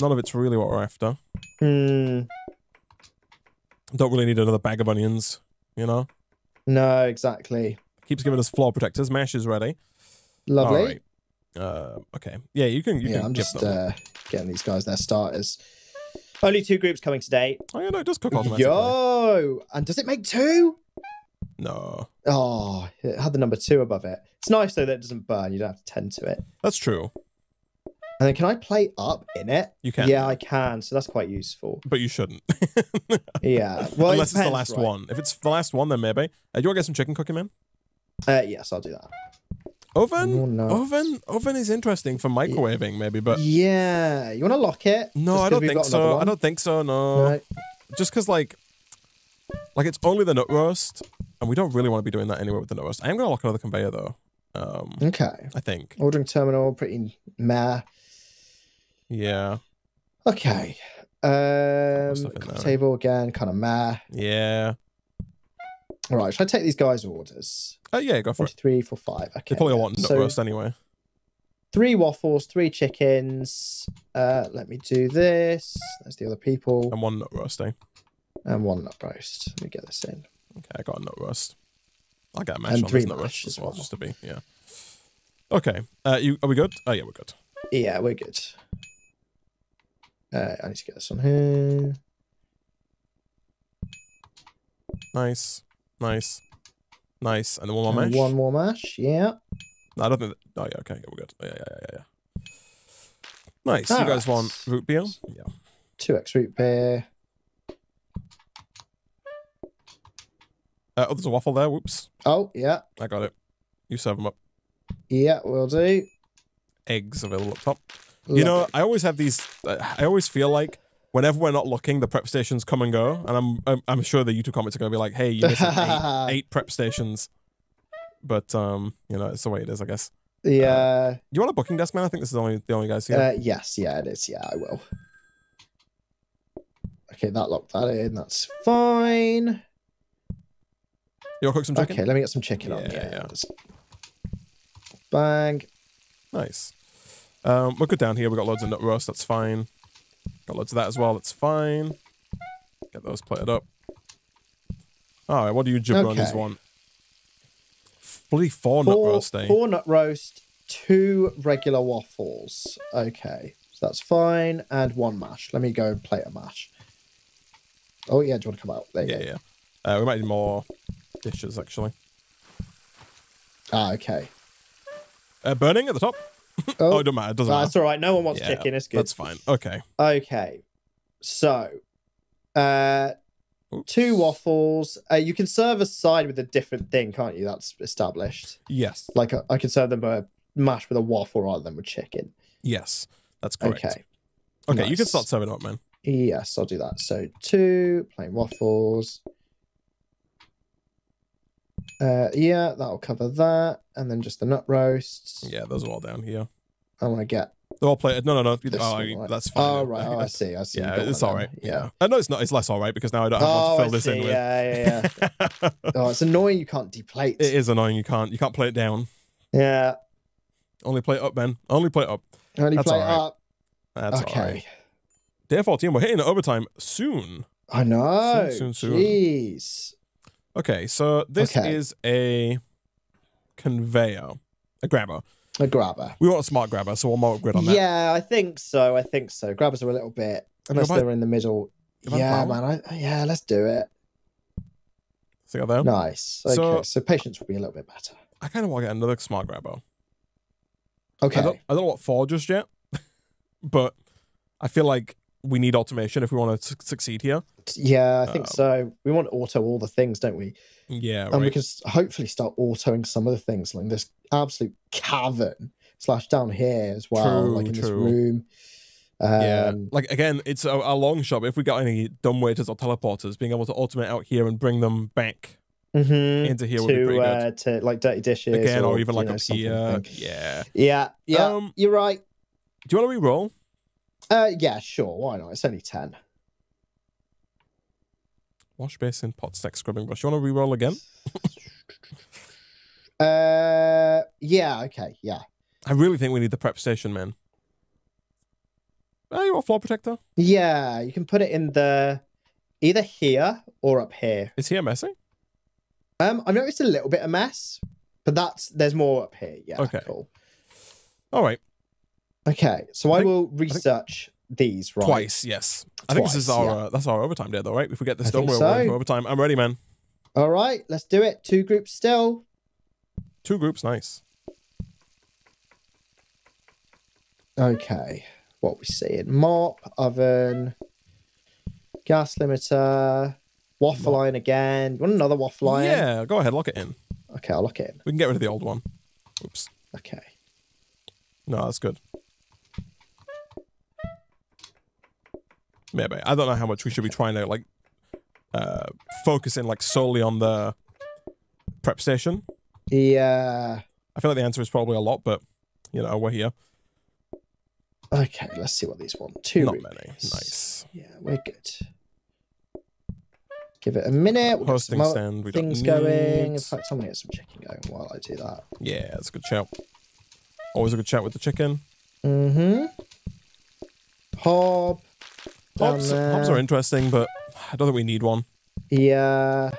none of it's really what we're after. Hmm. Don't really need another bag of onions. You know. No, exactly. Keeps giving us floor protectors. Mash is ready. Lovely. All right. Uh, okay. Yeah, you can. You yeah, can I'm just uh, getting these guys their starters. Only two groups coming today. oh yeah, no, it does cook automatically. Yo, and does it make two? No, Oh, it had the number two above it. It's nice though that it doesn't burn. You don't have to tend to it. that's true. And then can I play up in it? You can. Yeah, I can. So that's quite useful. but you shouldn't. Yeah. Well, it Unless it's the last right? one. If it's the last one, then maybe. Uh, do you want to get some chicken cooking, man? Uh, yes, I'll do that. Oven, Oh, no. oven, oven is interesting for microwaving, maybe, but yeah, you want to lock it? no, I don't think so. I don't think so. No, Right. just because like, like it's only the nut roast, and we don't really want to be doing that anywhere with the nut roast. I am gonna lock another conveyor though. Um, Okay. I think. Ordering terminal, pretty meh. Yeah, Okay. Um, stuff in there. table again, kind of meh. yeah. All right, should I take these guys' orders? Uh, yeah, go for One, it. three, four, five. Okay. They probably want nut So, roast anyway. Three waffles, three chickens. Uh, let me do this. There's the other people, And one nut roast, eh? And one nut roast. Let me get this in. Okay, I got a nut roast. I got a mash And on three this nut roast as well, well. just to be, yeah. Okay. Uh, you are we good? Oh yeah, we're good. Yeah, we're good. Uh, I need to get this on here. Nice, nice, nice. And then one more And mash. One more mash. Yeah. No, I don't think. That, oh yeah, okay, yeah, we're good. Oh, yeah, yeah, yeah, yeah. Nice. You guys want root beer? Yeah. Two X root beer. Uh, oh, there's a waffle there. Whoops, Oh, yeah. I got it. You serve them up. Yeah, we'll do. Eggs available up top. You know, I always have these. Uh, I always feel like whenever we're not looking, the prep stations come and go, and I'm I'm, I'm sure the YouTube comments are going to be like, "Hey, you're missing eight, eight prep stations." But um, you know, it's the way it is, I guess. Yeah. You want a booking desk, man? I think this is the only the only guys here. Uh, yes, yeah, it is. Yeah, I will. Okay, that locked that in. That's fine. You want to cook some chicken? Okay, let me get some chicken on. Yeah, Yeah, yeah. Bang. Nice. Um, we're good down here. We got loads of nut roast. That's fine. Got loads of that as well. That's fine. Get those plated up. All right. What do you jabronis Okay. want? Bloody four, nut roast, eh? four nut roast, two regular waffles. Okay, so that's fine. And one mash. Let me go and plate a mash. Oh, yeah, do you want to come out? There you Yeah, go. yeah. Uh, we might need more dishes actually. Ah, okay. Uh, burning at the top. Oh, it doesn't matter. It doesn't That's matter. all right. No one wants Yeah, chicken. It's good. That's fine. Okay. Okay. So, uh, Oops. two waffles. Uh, you can serve a side with a different thing, can't you? That's established. Yes. Like uh, I can serve them a mash with a waffle rather than with chicken. Yes. That's correct. Okay. Okay. You can start serving up, man. Yes, I'll do that. So two plain waffles. Uh, yeah, that'll cover that, and then just the nut roasts. Yeah, those are all down here. I want to get. They're all plated. No, no, no. This oh, I- that's fine. Oh right, oh, I see. I see. Yeah, it's all right. then. Yeah. Uh, no, it's not. It's less all right because now I don't have Oh, to I fill this in see. with. Yeah, yeah, yeah. oh, it's annoying. You can't deplate. It is annoying. You can't. You can't play it down. Yeah, Only play it up, man. Only play it up. only That's play all right. up. That's okay. all right. Day 14. We're hitting overtime soon. I know. Soon, soon, soon. Jeez. Okay, so this Okay. is a conveyor, a grabber. A grabber. We want a smart grabber, so one more upgrade on that. Yeah, I think so. I think so. Grabbers are a little bit, unless they're in the middle. Yeah, man. I, yeah, let's do it. See that there? Nice. Okay, So- so, patience will be a little bit better. I kind of want to get another smart grabber. Okay. I don't, I don't know what for just yet, but I feel like we need automation if we want to su- succeed here. Yeah, I think Um, so. We want to auto all the things, don't we? Yeah, And we can hopefully start autoing some of the things, like this absolute cavern slash down here as well, True, like in this room. Um, yeah, like again, it's a, a long shot. but If we got any dumb waiters or teleporters, being able to automate out here and bring them back mhm, into here would be pretty to good. uh, to like dirty dishes Again, or, even like know, up here. Yeah. Yeah, yeah, Um, you're right. Do you want to re-roll? Uh, yeah, sure. Why not? It's only ten. Wash basin, pot stack, scrubbing brush. You want to re-roll again? Uh, yeah, okay, yeah, I really think we need the prep station, man. Oh, you want floor protector? yeah. You can put it in the either here or up here. Is here messy? Um, I've noticed a little bit of mess, but that's there's more up here. Yeah, Okay. cool. All right. Okay, so I I, think- will research these right. Twice, yes. I think this is our yeah. uh, that's our overtime day, though, right? If we get this I done, think we're so. overtime. I'm ready, man. All right, let's do it. Two groups still. Two groups, nice. Okay, what we seeing? Mop, oven, gas limiter, waffle iron again. You want another waffle iron? Yeah, go ahead, lock it in. Okay, I'll lock it in. We can get rid of the old one. Oops. Okay. No, that's good. Maybe. I don't know how much we should be trying to like uh focusing like solely on the prep station. Yeah. I feel like the answer is probably a lot, but you know, we're here. Okay, let's see what these want. Two Not rupees. many. Nice. Yeah, we're good. Give it a minute. We'll get Hosting some stand, we things going. In fact, I'm gonna get some chicken going while I do that. Yeah, that's a good shout. Always a good chat with the chicken. Mm-hmm. Hob. Down Hobs, hobs are interesting, but I don't think we need one. Yeah.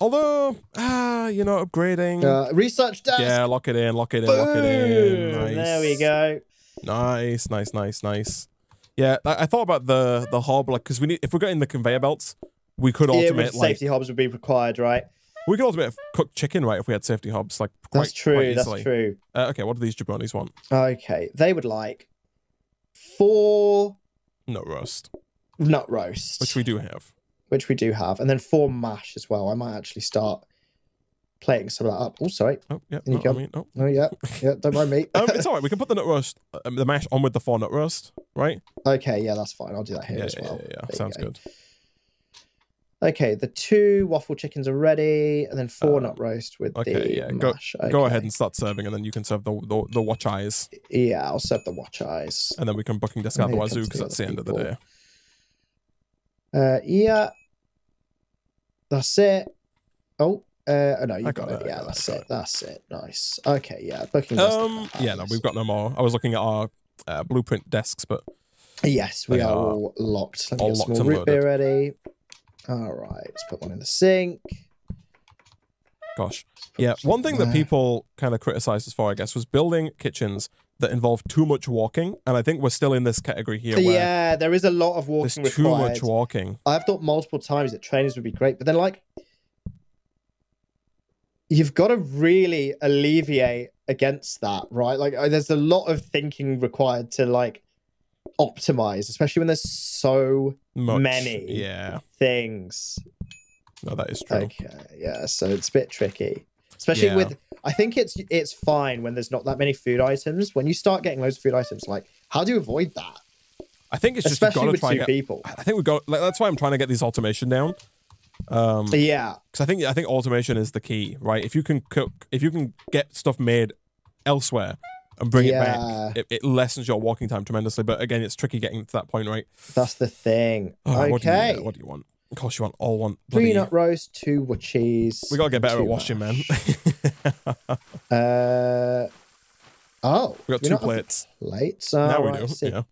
Although, ah, you know, upgrading. Uh, research desk. yeah, lock it in, lock it in, lock it in. Nice. There we go. Nice, nice, nice, nice. Yeah, I, I thought about the the hob, like, because we need if we're getting the conveyor belts, we could automate like safety hobs would be required, right? we could automate cooked chicken, right? If we had safety hobs, like quite, That's true. quite That's true. Uh, okay, what do these jabronis want? Okay, they would like four No roast, nut roast, which we do have. which we do have, and then four mash as well. I might actually start plating some of that up. Oh, sorry. Oh, yeah. No, I go. mean, oh. Oh, yeah, yeah. Don't mind me. Um, it's all right. We can put the nut roast, um, the mash on with the four nut roast, right? okay, yeah, that's fine. I'll do that here Yeah, as yeah, well. yeah, yeah. You Sounds go. good. Okay, the two waffle chickens are ready, and then four Uh, nut roast with okay, the yeah, go- mash. Go Okay. ahead and start serving, and then you can serve the the, the watch eyes, Yeah, I'll serve the watch eyes. and then we can booking out the wazoo because that's the other end of the day. Uh, yeah. That's it. Oh, uh, oh no, you got, got it. it, Yeah, got that's it. it. That's it. Nice. Okay, yeah. Booking. Um, yeah, no, we've got no more. I was looking at our uh, blueprint desks, but Yes, we are, all locked. Let me all get locked and root beer ready. All right, let's put one in the sink. gosh, yeah. One thing that people kind of criticized us for, I guess, was building kitchens that involve too much walking, and I think we're still in this category here Yeah, there is a lot of walking. there's too required. much walking. I've thought multiple times that trainers would be great, but then like you've got to really alleviate against that, right? Like uh, there's a lot of thinking required to like optimize, especially when there's so Much. Many. Yeah, things. no, that is true. Okay, yeah, so it's a bit tricky. Especially Yeah. with I think it's it's fine when there's not that many food items. When you start getting loads of food items, like how do you avoid that? I think it's just Especially with try two get. people. I think we got. Like, that's why I'm trying to get this automation down. Um, Yeah, because I think I think automation is the key, right? If you can cook, if you can get stuff made elsewhere and bring it back, it, it lessens your walking time tremendously. But again, it's tricky getting to that point, right? that's the thing. Oh, What do, you, okay. what do you want? Of course, you want all one. Three nut roast, two with cheese. we gotta get better at washing, man. Uh oh, we got two plates. plates. now Oh, we right, I do. Yeah.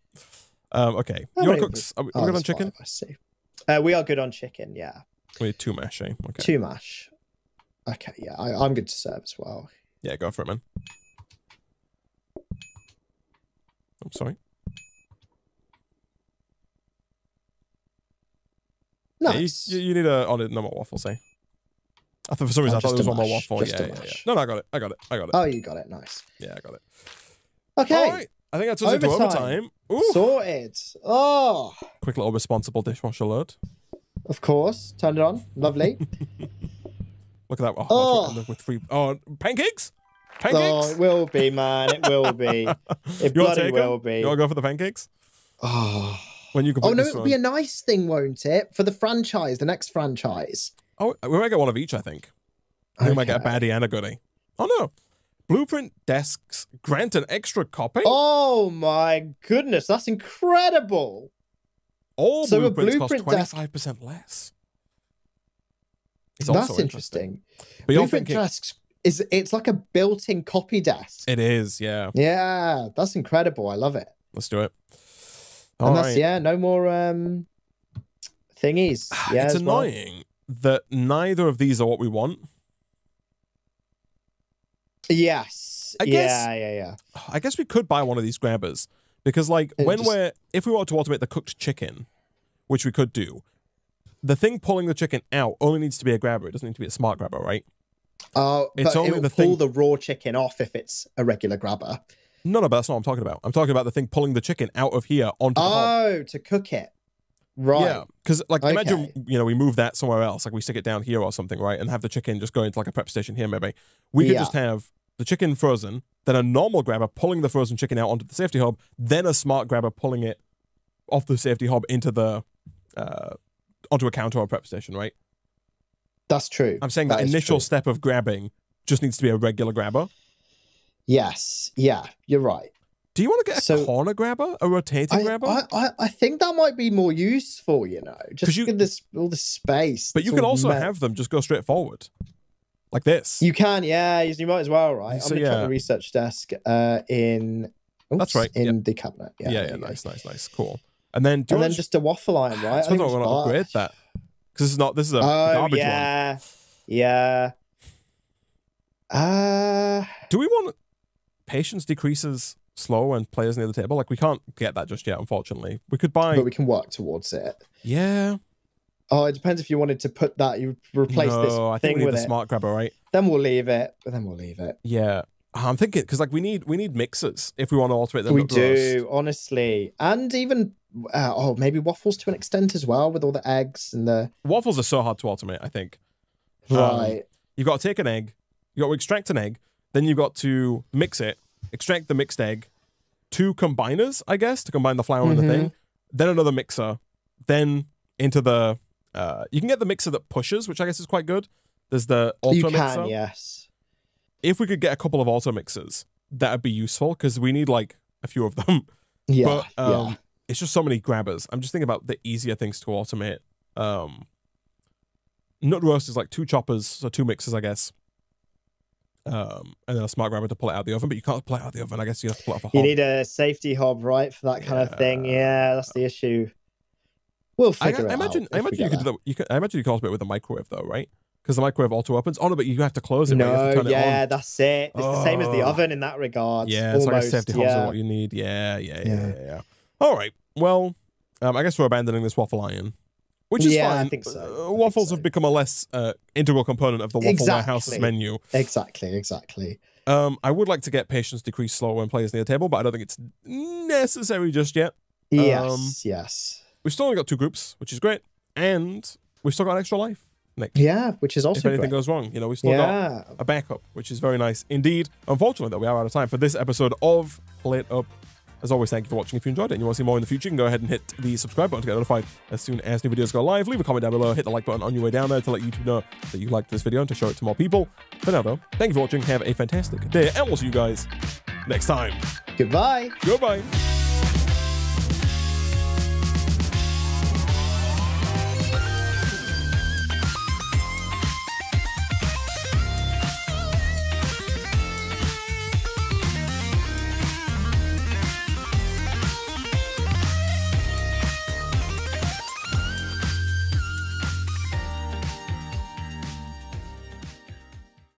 Um. Okay. How you want many to of cook? Are we, Oh, we good on chicken? five, I see. Uh, we are good on chicken. Yeah, We need two mash. Eh? Okay. two mash. Okay, yeah, I, I'm good to serve as well. Yeah, go for it, man. I'm sorry. Yeah, you, Nice. you, need a oh, no more waffles, eh? I thought for some reason Oh, I thought just there was one more waffle. Yeah, yeah, yeah. No, no, I got it. I got it. I got it. Oh, you got it. Nice. Yeah, I got it. Okay, All right. I think that's us into Overtime. overtime. Ooh. sorted. Oh, Quick little responsible dishwasher load. of course. Turn it on. Lovely. Look at that. Oh, Oh. with three. Oh, pancakes? oh, Pancakes? it will be, man. It will be. It you bloody will be. You want to go for the pancakes? Oh. When you can oh no, it'll be a nice thing, won't it? For the franchise, the next franchise. Oh, we might get one of each, I think. I think we might get a Okay. baddie and a goodie. Oh, no. Blueprint desks grant an extra copy? Oh my goodness, that's incredible. All so blueprints blueprint cost 25% less. It's that's also interesting. But Blueprint thinking, desks is it's like a built-in copy desk. it is, yeah. yeah, that's incredible. I love it. Let's do it. And All that's right. yeah, no more um thingies. Yeah, it's as well. annoying that neither of these are what we want. Yes. I guess- yeah, yeah, yeah. I guess we could buy one of these grabbers because, like, It when just- we're if we want to automate the cooked chicken, which we could do, the thing pulling the chicken out only needs to be a grabber. It doesn't need to be a smart grabber, right? Oh, It's but only it'll the pull thing- the raw chicken off if it's a regular grabber. No, no, but that's not what I'm talking about. I'm talking about the thing pulling the chicken out of here onto the hob. Oh, to cook it. Right. Yeah, because like Okay. imagine you know we move that somewhere else, like we stick it down here or something, right, and have the chicken just go into like a prep station here. Maybe we could Yeah. just have the chicken frozen, then a normal grabber pulling the frozen chicken out onto the safety hob, then a smart grabber pulling it off the safety hob into the uh, onto a counter or prep station, right? That's true. I'm saying That the initial true. step of grabbing just needs to be a regular grabber. Yes. Yeah, you're right. Do you want to get a corner grabber, a rotating I, grabber? I, I, I think that might be more useful, you know, just you- this all the space. but you can also meant- have them just go straight forward, like this. You can, yeah, you you might as well, right? So, I'm yeah. the research desk uh, in. That's right, In the cabinet. Yeah, yeah, yeah, nice, nice, nice, cool. And then do And then just a waffle iron, right? I I suppose think I want to upgrade that because this is not this is a Oh garbage one. yeah, yeah. Uh Do we want patience decreases slow and players near the table? Like we can't get that just yet, unfortunately. We could buy. but we can work towards it. yeah. Oh, it depends if you wanted to put that. You replace no, this I think thing we need with the it. smart grabber, right? Then we'll leave it. But then we'll leave it. Yeah. I'm thinking because like we need we need mixers if we want to automate them. we do roast. honestly, and even uh, oh, maybe waffles to an extent as well with all the eggs and the Waffles are so hard to automate. I think. Um, right. You've got to take an egg, you've got to extract an egg, then you've got to mix it, extract the mixed egg, two combiners, I guess, to combine the flour and the thing, Mm-hmm. then another mixer, then into the. Uh, you can get the mixer that pushes, which I guess is quite good. There's the auto you mixer. can, yes. If we could get a couple of auto mixers, that would be useful because we need like a few of them. Yeah, but um, yeah. it's just so many grabbers. I'm just thinking about the easier things to automate. Um, nut roast is like two choppers, so two mixers, I guess. Um, and then a smart grabber to pull it out of the oven, but you can't pull it out of the oven. I guess you have to pull it off a hob. You need a safety hob, right, for that kind of thing. Yeah. Yeah, that's the issue. We'll I, figure I it imagine. out. I imagine you could do that. You could, I imagine you can automate with a microwave though, right? Because the microwave auto opens. Oh no, but you have to close it. right? You have to No, yeah, It that's it. It's the same as the Oh. oven in that regard. Yeah, I guess almost, safety hobs yeah. are what you need. Yeah, yeah, yeah, yeah. Yeah. yeah, All right. Well, um, I guess we're abandoning this waffle iron, which is Yeah, I fine. think so. I Uh, think waffles so. have become a less uh, integral component of the Waffle Warehouse's menu. Exactly, exactly. Um, I would like to get patience decrease slow when players near the table, but I don't think it's necessary just yet. Yes, Um, yes. We've still only got two groups, which is great, and we've still got an extra life. Nik, Yeah, which is also if anything great. goes wrong, you know, we've still got a backup, which is very nice indeed. Unfortunately, though, we are out of time for this episode of Plate Up. As always, thank you for watching. If you enjoyed it and you want to see more in the future, you can go ahead and hit the subscribe button to get notified as soon as new videos go live. Leave a comment down below, hit the like button on your way down there to let YouTube know that you liked this video and to show it to more people. For now, though, thank you for watching. Have a fantastic day, and we'll see you guys next time. Goodbye. Goodbye.